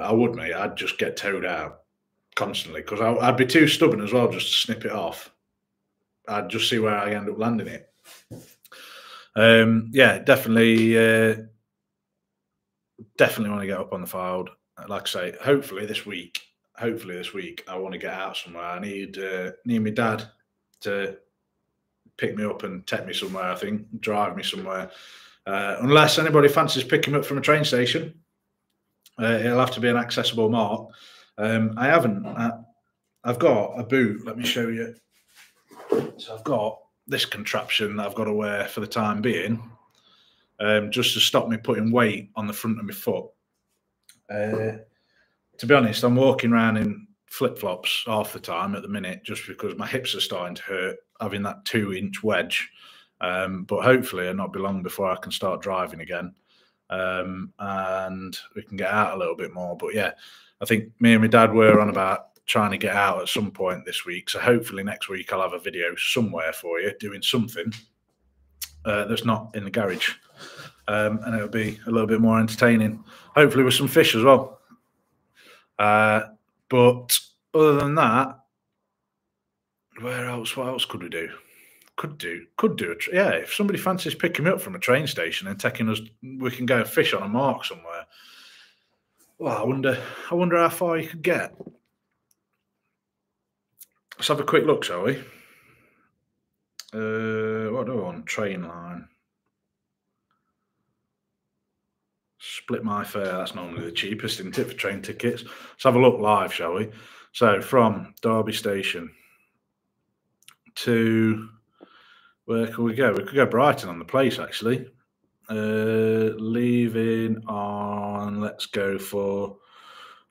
I would, mate, I'd just get towed out constantly because I'd be too stubborn as well just to snip it off. I'd just see where I end up landing it. Um, yeah, definitely, uh, definitely want to get up on the Fylde. Like I say, hopefully this week. Hopefully this week, I want to get out somewhere. I need uh, need my dad to pick me up and take me somewhere. I think drive me somewhere. Uh, unless anybody fancies picking up from a train station, uh, it'll have to be an accessible mark. Um, I haven't. Uh, I've got a boot. Let me show you. So I've got this contraption that I've got to wear for the time being, um, just to stop me putting weight on the front of my foot. Uh, to be honest, I'm walking around in flip flops half the time at the minute, just because my hips are starting to hurt having that two inch wedge. Um, but hopefully, it'll not be long before I can start driving again, um, and we can get out a little bit more. But yeah, I think me and my dad were on about trying to get out at some point this week. So hopefully next week I'll have a video somewhere for you doing something uh, that's not in the garage, um, and it'll be a little bit more entertaining. Hopefully with some fish as well. Uh, but other than that, where else? What else could we do? Could do, could do. A, yeah, if somebody fancies picking me up from a train station and taking us, we can go fish on a mark somewhere. Well, I wonder, I wonder how far you could get. Let's have a quick look, shall we? Uh, what do I want? Train line. Split my fare. That's normally the cheapest, isn't it, for train tickets? Let's have a look live, shall we? So from Derby Station to where can we go? We could go Brighton on the place actually. Uh, leaving on let's go for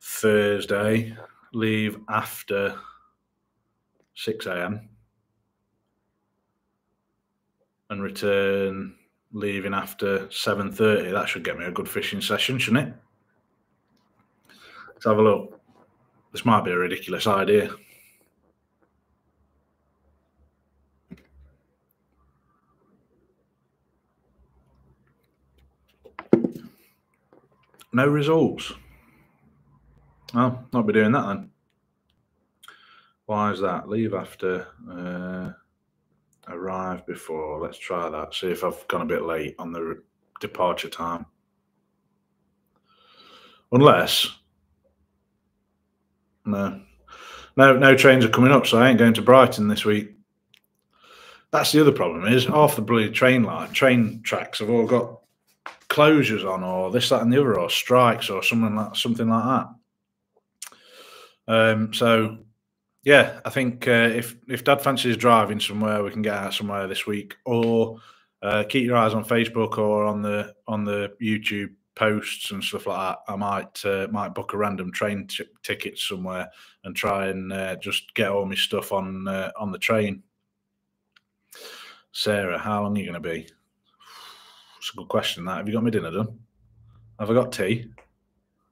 Thursday. Leave after six a.m. and return leaving after seven thirty. That should get me a good fishing session, shouldn't it? Let's have a look. This might be a ridiculous idea. no results. Well, not be doing that then. Why is that? Leave after, uh, arrive before. Let's try that. See if I've gone a bit late on the departure time. Unless, no, no, no trains are coming up, so I ain't going to Brighton this week. That's the other problem is half the bloody train line, train tracks have all got closures on, or this, that, and the other, or strikes, or something like something like that. Um, so, yeah, I think uh, if if Dad fancies driving somewhere, we can get out somewhere this week, or uh, keep your eyes on Facebook or on the on the YouTube posts and stuff like that. I might uh, might book a random train ticket somewhere and try and uh, just get all my stuff on uh, on the train. Sarah, how long are you going to be? It's a good question. That have you got my dinner done? Have I got tea?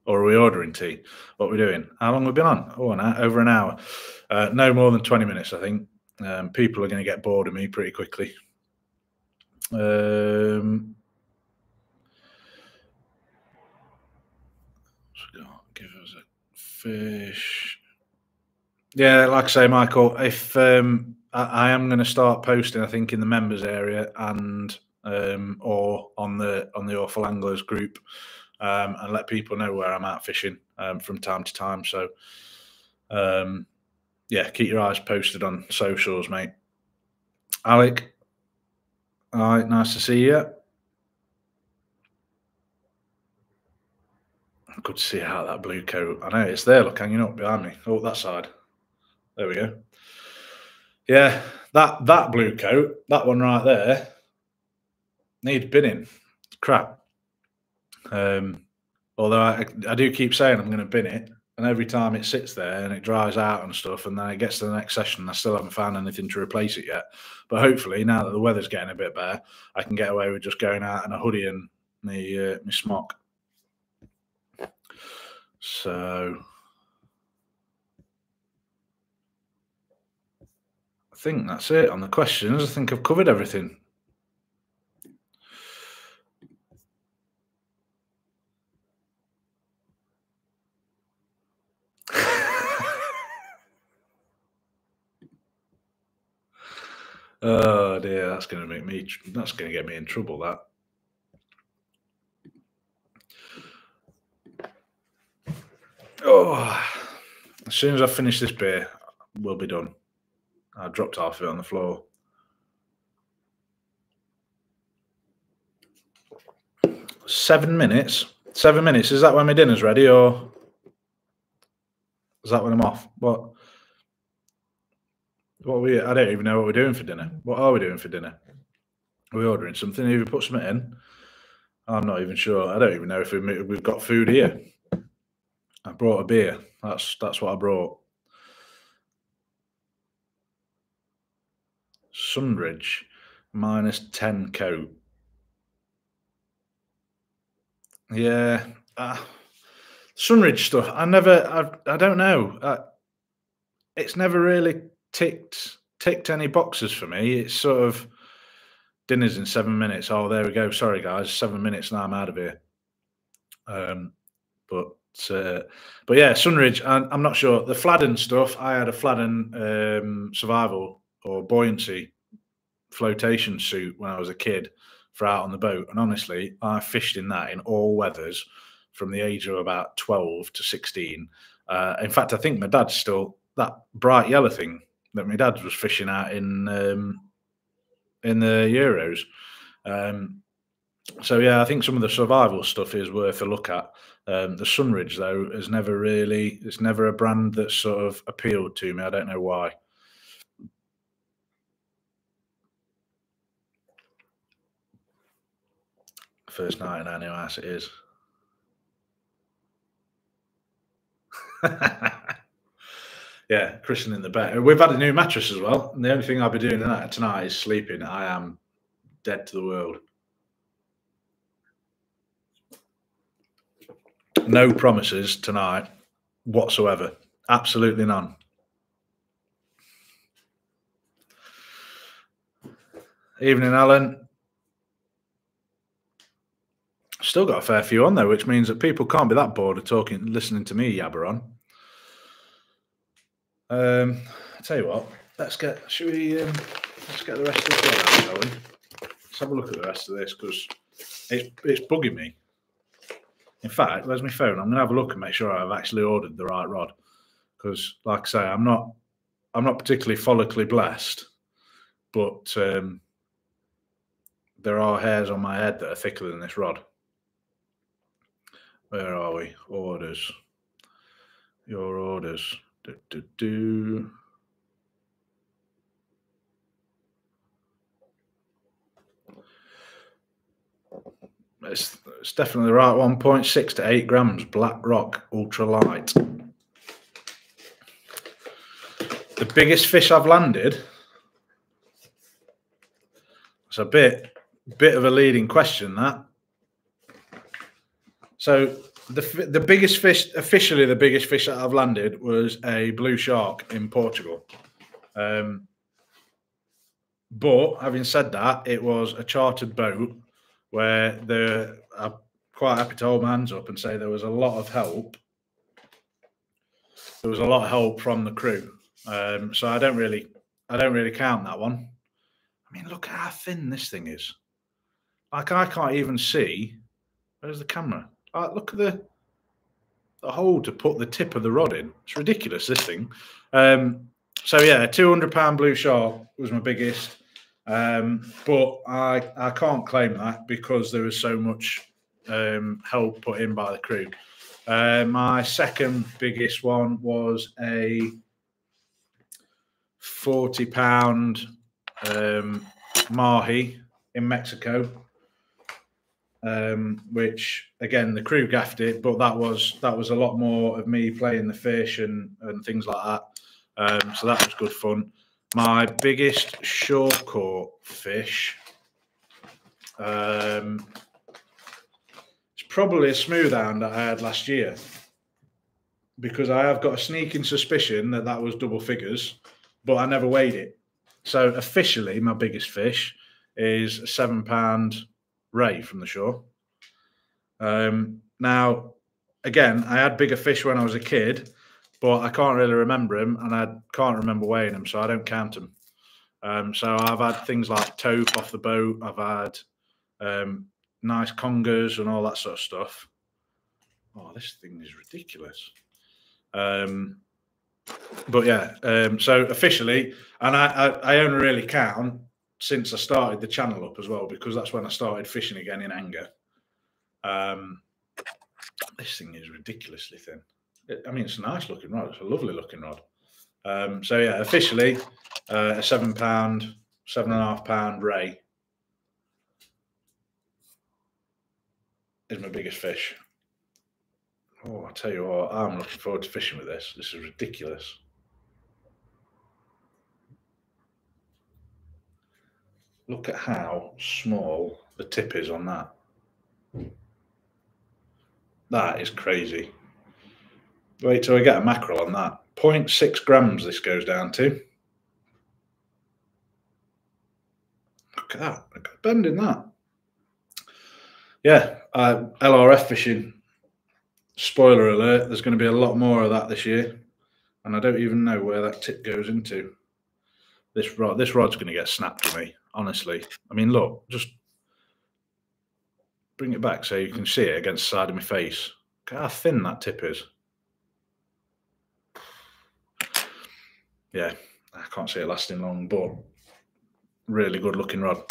Or are we ordering tea? What are we doing? How long have we been on? Oh, an hour, over an hour. Uh, no more than 20 minutes, I think. Um, people are going to get bored of me pretty quickly. Um, give us a fish. Yeah, like I say, Michael, if um, I, I, am going to start posting, I think in the members area and um, or on the on the Awful Anglers group, um, and let people know where I'm out fishing um, from time to time. So, um, yeah, keep your eyes posted on socials, mate. Alec, all right, nice to see you. Good to see how that blue coat. I know it's there. Look, hanging up behind me. Oh, that side. There we go. Yeah, that that blue coat, that one right there, needs binning. Crap. Um, although I, I do keep saying I'm going to bin it, and every time it sits there and it dries out and stuff, and then it gets to the next session, I still haven't found anything to replace it yet. But hopefully, now that the weather's getting a bit better, I can get away with just going out in a hoodie and my uh, smock. So I think that's it on the questions. I think I've covered everything. Oh dear, that's going to make me. That's going to get me in trouble. That. Oh, as soon as I finish this beer, we'll be done. I dropped half of it on the floor. Seven minutes. Seven minutes. Is that when my dinner's ready, or is that when I'm off? What? What we? I don't even know what we're doing for dinner. What are we doing for dinner? Are we ordering something? Have you put something in? I'm not even sure. I don't even know if we, we've got food here. I brought a beer. That's that's what I brought. Sundridge minus ten coat. Yeah, uh, Sundridge stuff. I never. I I don't know. Uh, it's never really ticked ticked any boxes for me. It's sort of dinner's in seven minutes. Oh, there we go. Sorry, guys, seven minutes now. I'm out of here. Um, but uh, but yeah, Sundridge. I, I'm not sure the Fladen stuff. I had a Fladen um, survival or buoyancy flotation suit when I was a kid for out on the boat, and honestly, I fished in that in all weathers from the age of about 12 to 16. Uh, in fact, I think my dad's still that bright yellow thing that my dad was fishing out in um, in the Euros. Um, so yeah, I think some of the survival stuff is worth a look at. Um, the Sundridge though has never really, it's never a brand that sort of appealed to me. I don't know why. First night in as it is. yeah, Christian in the bed. We've had a new mattress as well. And the only thing I'll be doing tonight is sleeping. I am dead to the world. no promises tonight whatsoever. Absolutely none. Evening, Alan. Still got a fair few on there, which means that people can't be that bored of talking, listening to me yabber on. Um, I tell you what, let's get. Should we? Um, let's get the rest of this out, shall we? Let's have a look at the rest of this because it's it's bugging me. In fact, where's my phone? I'm gonna have a look and make sure I've actually ordered the right rod. Because, like I say, I'm not I'm not particularly follically blessed, but um, there are hairs on my head that are thicker than this rod. Where are we? Orders. Your orders. Do, do, do. It's, it's definitely the right one. 0.6 to 8 grams Black Rock Ultra Light. The biggest fish I've landed. It's a bit, bit of a leading question that. So the the biggest fish, officially the biggest fish that I've landed was a blue shark in Portugal. Um, but having said that, it was a chartered boat where the I'm quite happy to hold my hands up and say there was a lot of help. There was a lot of help from the crew, um, so I don't really, I don't really count that one. I mean, look how thin this thing is. Like I can't even see. Where's the camera? Look at the the hole to put the tip of the rod in. It's ridiculous. This thing. Um, so yeah, two hundred pound blue shark was my biggest. Um, but I I can't claim that because there was so much um, help put in by the crew. Uh, my second biggest one was a forty pound um, mahi in Mexico, um, which again the crew gaffed it, but that was that was a lot more of me playing the fish and and things like that. Um, so that was good fun. My biggest short caught fish. Um, it's probably a smooth hound that I had last year because I have got a sneaking suspicion that that was double figures, but I never weighed it. So officially, my biggest fish is a seven pound ray from the shore. Um, now, again, I had bigger fish when I was a kid, but I can't really remember him, and I can't remember weighing him, so I don't count them. Um, so I've had things like tope off the boat. I've had um, nice congers and all that sort of stuff. Oh, this thing is ridiculous. Um, but yeah, um, so officially, and I, I, I only really count since I started the channel up as well because that's when I started fishing again in anger. Um, this thing is ridiculously thin. I mean, it's a nice looking rod. It's a lovely looking rod. Um, so yeah, officially uh, a seven pound, seven and a half pound ray is my biggest fish. Oh, I tell you what, I'm looking forward to fishing with this. This is ridiculous. Look at how small the tip is on that. That is crazy. Wait till I get a mackerel on that. 0.6 grams this goes down to. Look at that. At bend in that. Yeah, uh, LRF fishing. Spoiler alert, there's going to be a lot more of that this year. And I don't even know where that tip goes into. This rod, this rod's going to get snapped to me, honestly. I mean, look, just bring it back so you can see it against the side of my face. Look how thin that tip is. yeah, I can't see it lasting long, but really good looking rod.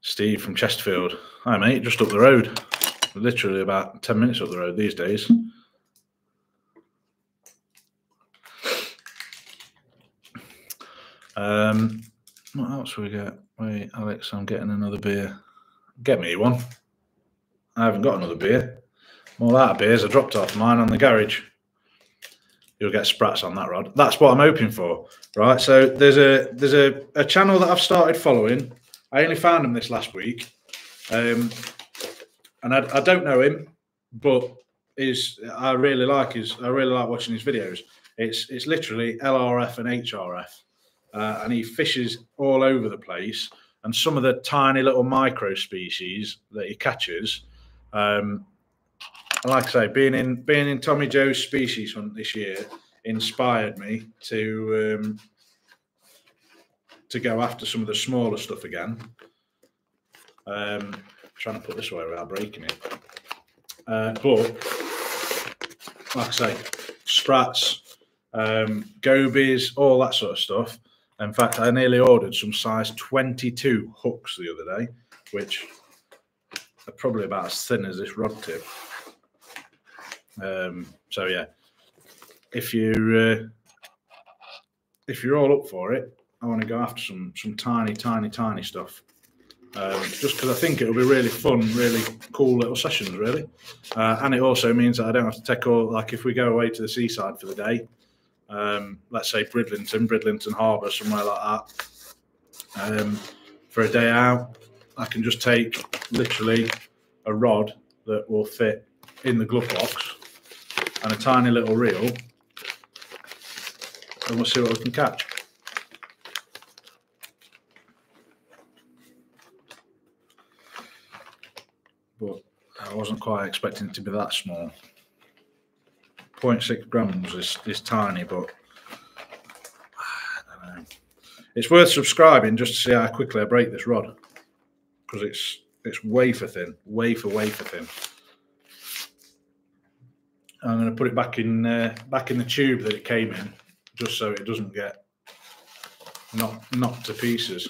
Steve from Chesterfield. Hi, mate, just up the road. Literally about 10 minutes up the road these days. Um, what else we get? Wait, Alex, I'm getting another beer. Get me one. I haven't got another beer. Well, that beers I dropped off mine on the garage. You'll get sprats on that rod. That's what I'm hoping for, right? So there's a there's a, a channel that I've started following. I only found him this last week, um, and I, I don't know him, but is I really like his I really like watching his videos. It's it's literally LRF and HRF. Uh, and he fishes all over the place. And some of the tiny little micro species that he catches, um, like I say, being in being in Tommy Joe's species hunt this year inspired me to um, to go after some of the smaller stuff again. Um, trying to put this away without breaking it. Uh, but like I say, sprats, um, gobies, all that sort of stuff. In fact, I nearly ordered some size 22 hooks the other day, which are probably about as thin as this rod tip. Um, so yeah, if you uh, if you're all up for it, I want to go after some some tiny, tiny, tiny stuff. Um, just because I think it'll be really fun, really cool little sessions, really. Uh, and it also means that I don't have to take all like if we go away to the seaside for the day, um, let's say Bridlington, Bridlington Harbour, somewhere like that, um, for a day out, I can just take literally a rod that will fit in the glove box and a tiny little reel, and we'll see what we can catch. But I wasn't quite expecting it to be that small. 0.6 grams is, is tiny, but. It's worth subscribing just to see how quickly I break this rod because it's it's wafer thin, wafer wafer thin. I'm going to put it back in uh, back in the tube that it came in, just so it doesn't get knocked knocked to pieces.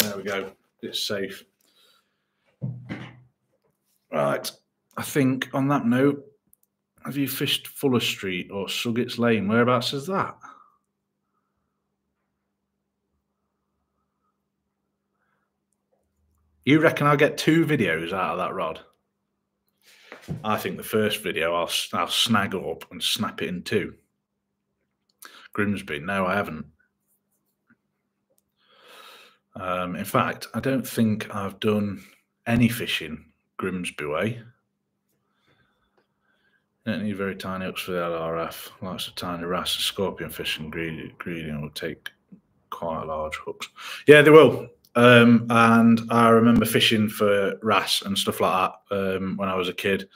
There we go. It's safe. Right. I think on that note, have you fished Fuller Street or Suggett's Lane? Whereabouts is that? You reckon I'll get two videos out of that rod? I think the first video I'll, I'll snag up and snap it in two. Grimsby, no, I haven't. Um, in fact, I don't think I've done any fishing Grimsby way. Don't need very tiny hooks for the LRF. Lots of tiny wrasse, scorpion fishing, greedy, greedy will take quite large hooks. Yeah, they will. Um, and I remember fishing for wrasse and stuff like that um, when I was a kid,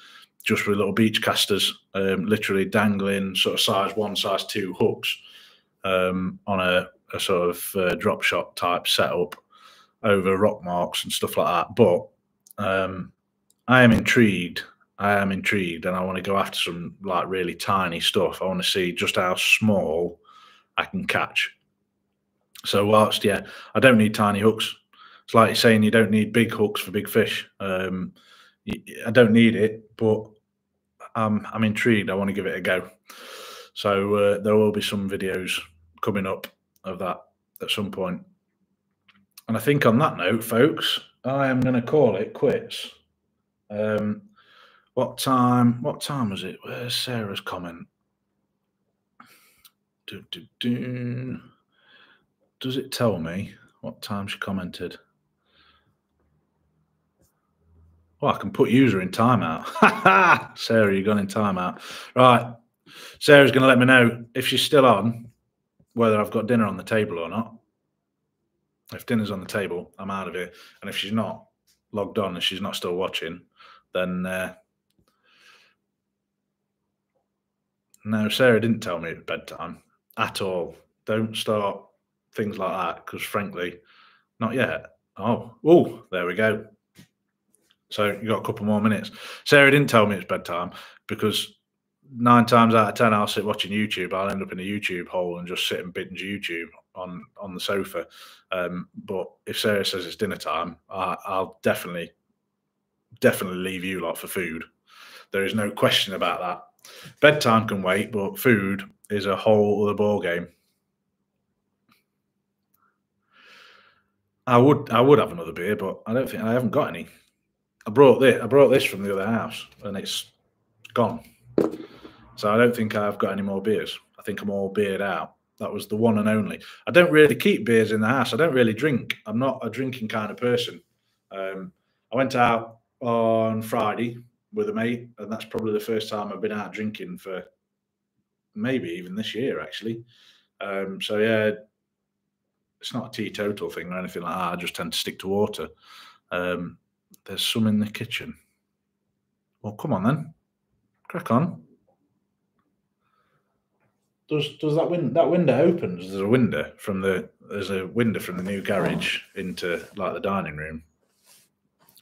just with little beach casters, um, literally dangling sort of size one, size two hooks um, on a, a, sort of uh, drop shot type setup over rock marks and stuff like that. But um, I am intrigued I am intrigued and I want to go after some like really tiny stuff. I want to see just how small I can catch. So whilst yeah, I don't need tiny hooks. It's like saying you don't need big hooks for big fish. Um, I don't need it, but I'm I'm intrigued. I want to give it a go. So uh, there will be some videos coming up of that at some point. And I think on that note, folks, I am going to call it quits. Um, what time? What time was it? Where's Sarah's comment? Do, do, do. Does it tell me what time she commented? Well, I can put user in timeout. Sarah, you've gone in timeout. Right. Sarah's going to let me know if she's still on, whether I've got dinner on the table or not. If dinner's on the table, I'm out of here. And if she's not logged on and she's not still watching, then uh, No, Sarah didn't tell me at bedtime at all. Don't start things like that because, frankly, not yet. Oh, oh, there we go. So you got a couple more minutes. Sarah didn't tell me it's bedtime because nine times out of ten I'll sit watching YouTube. I'll end up in a YouTube hole and just sit and binge YouTube on on the sofa. Um, but if Sarah says it's dinner time, I, I'll definitely definitely leave you lot for food. There is no question about that. Bedtime can wait, but food is a whole other ball game. I would I would have another beer, but I don't think I haven't got any. I brought this I brought this from the other house and it's gone. So I don't think I've got any more beers. I think I'm all beered out. That was the one and only. I don't really keep beers in the house. I don't really drink. I'm not a drinking kind of person. Um, I went out on Friday with a mate, and that's probably the first time I've been out drinking for maybe even this year actually. Um, so yeah, it's not a teetotal thing or anything like that. I just tend to stick to water. Um, there's some in the kitchen. Well, come on then, crack on. Does does that win that window opens? There's a window from the there's a window from the new garage into like the dining room.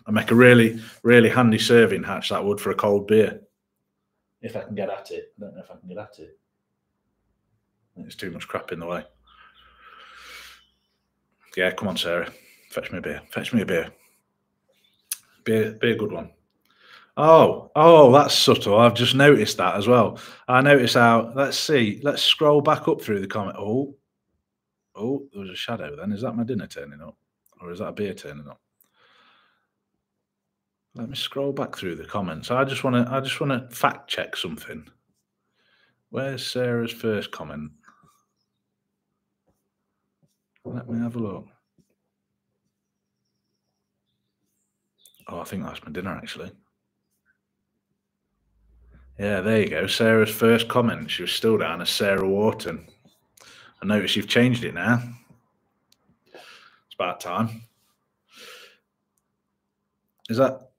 I make a really really handy serving hatch that would for a cold beer. If I can get at it, I don't know if I can get at it. There's too much crap in the way. Yeah, come on, Sarah. Fetch me a beer. Fetch me a beer. Be, be a good one. Oh, oh, that's subtle. I've just noticed that as well. I noticed how. Let's see. Let's scroll back up through the comment. Oh, oh, there was a shadow. Then is that my dinner turning up, or is that a beer turning up? Let me scroll back through the comments. I just want to. I just want to fact check something. Where's Sarah's first comment? Let me have a look. Oh, I think that's my dinner actually. Yeah, there you go. Sarah's first comment. She was still down as Sarah Wharton. I notice you've changed it now. It's about time. Is that?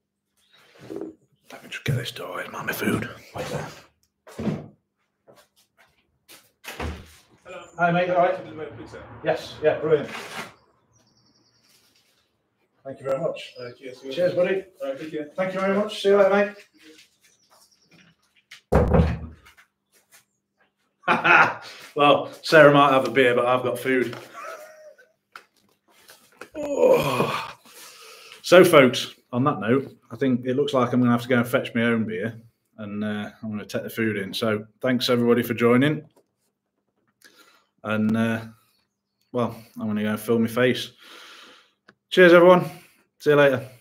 Let me just get this door. Where's my food? Wait there. Hello. Hi, mate. All right. Deliver, please, sir. Yes. Yeah. Brilliant. Thank you very much. Uh, cheers. Cheers, buddy. All right, take care. Thank you very much. See you later, mate. well, Sarah might have a beer, but I've got food. Oh. So, folks, on that note, I think it looks like I'm going to have to go and fetch my own beer and uh, I'm going to take the food in. So, thanks everybody for joining. And, uh, well, I'm going to go and film my face. Cheers, everyone. See you later.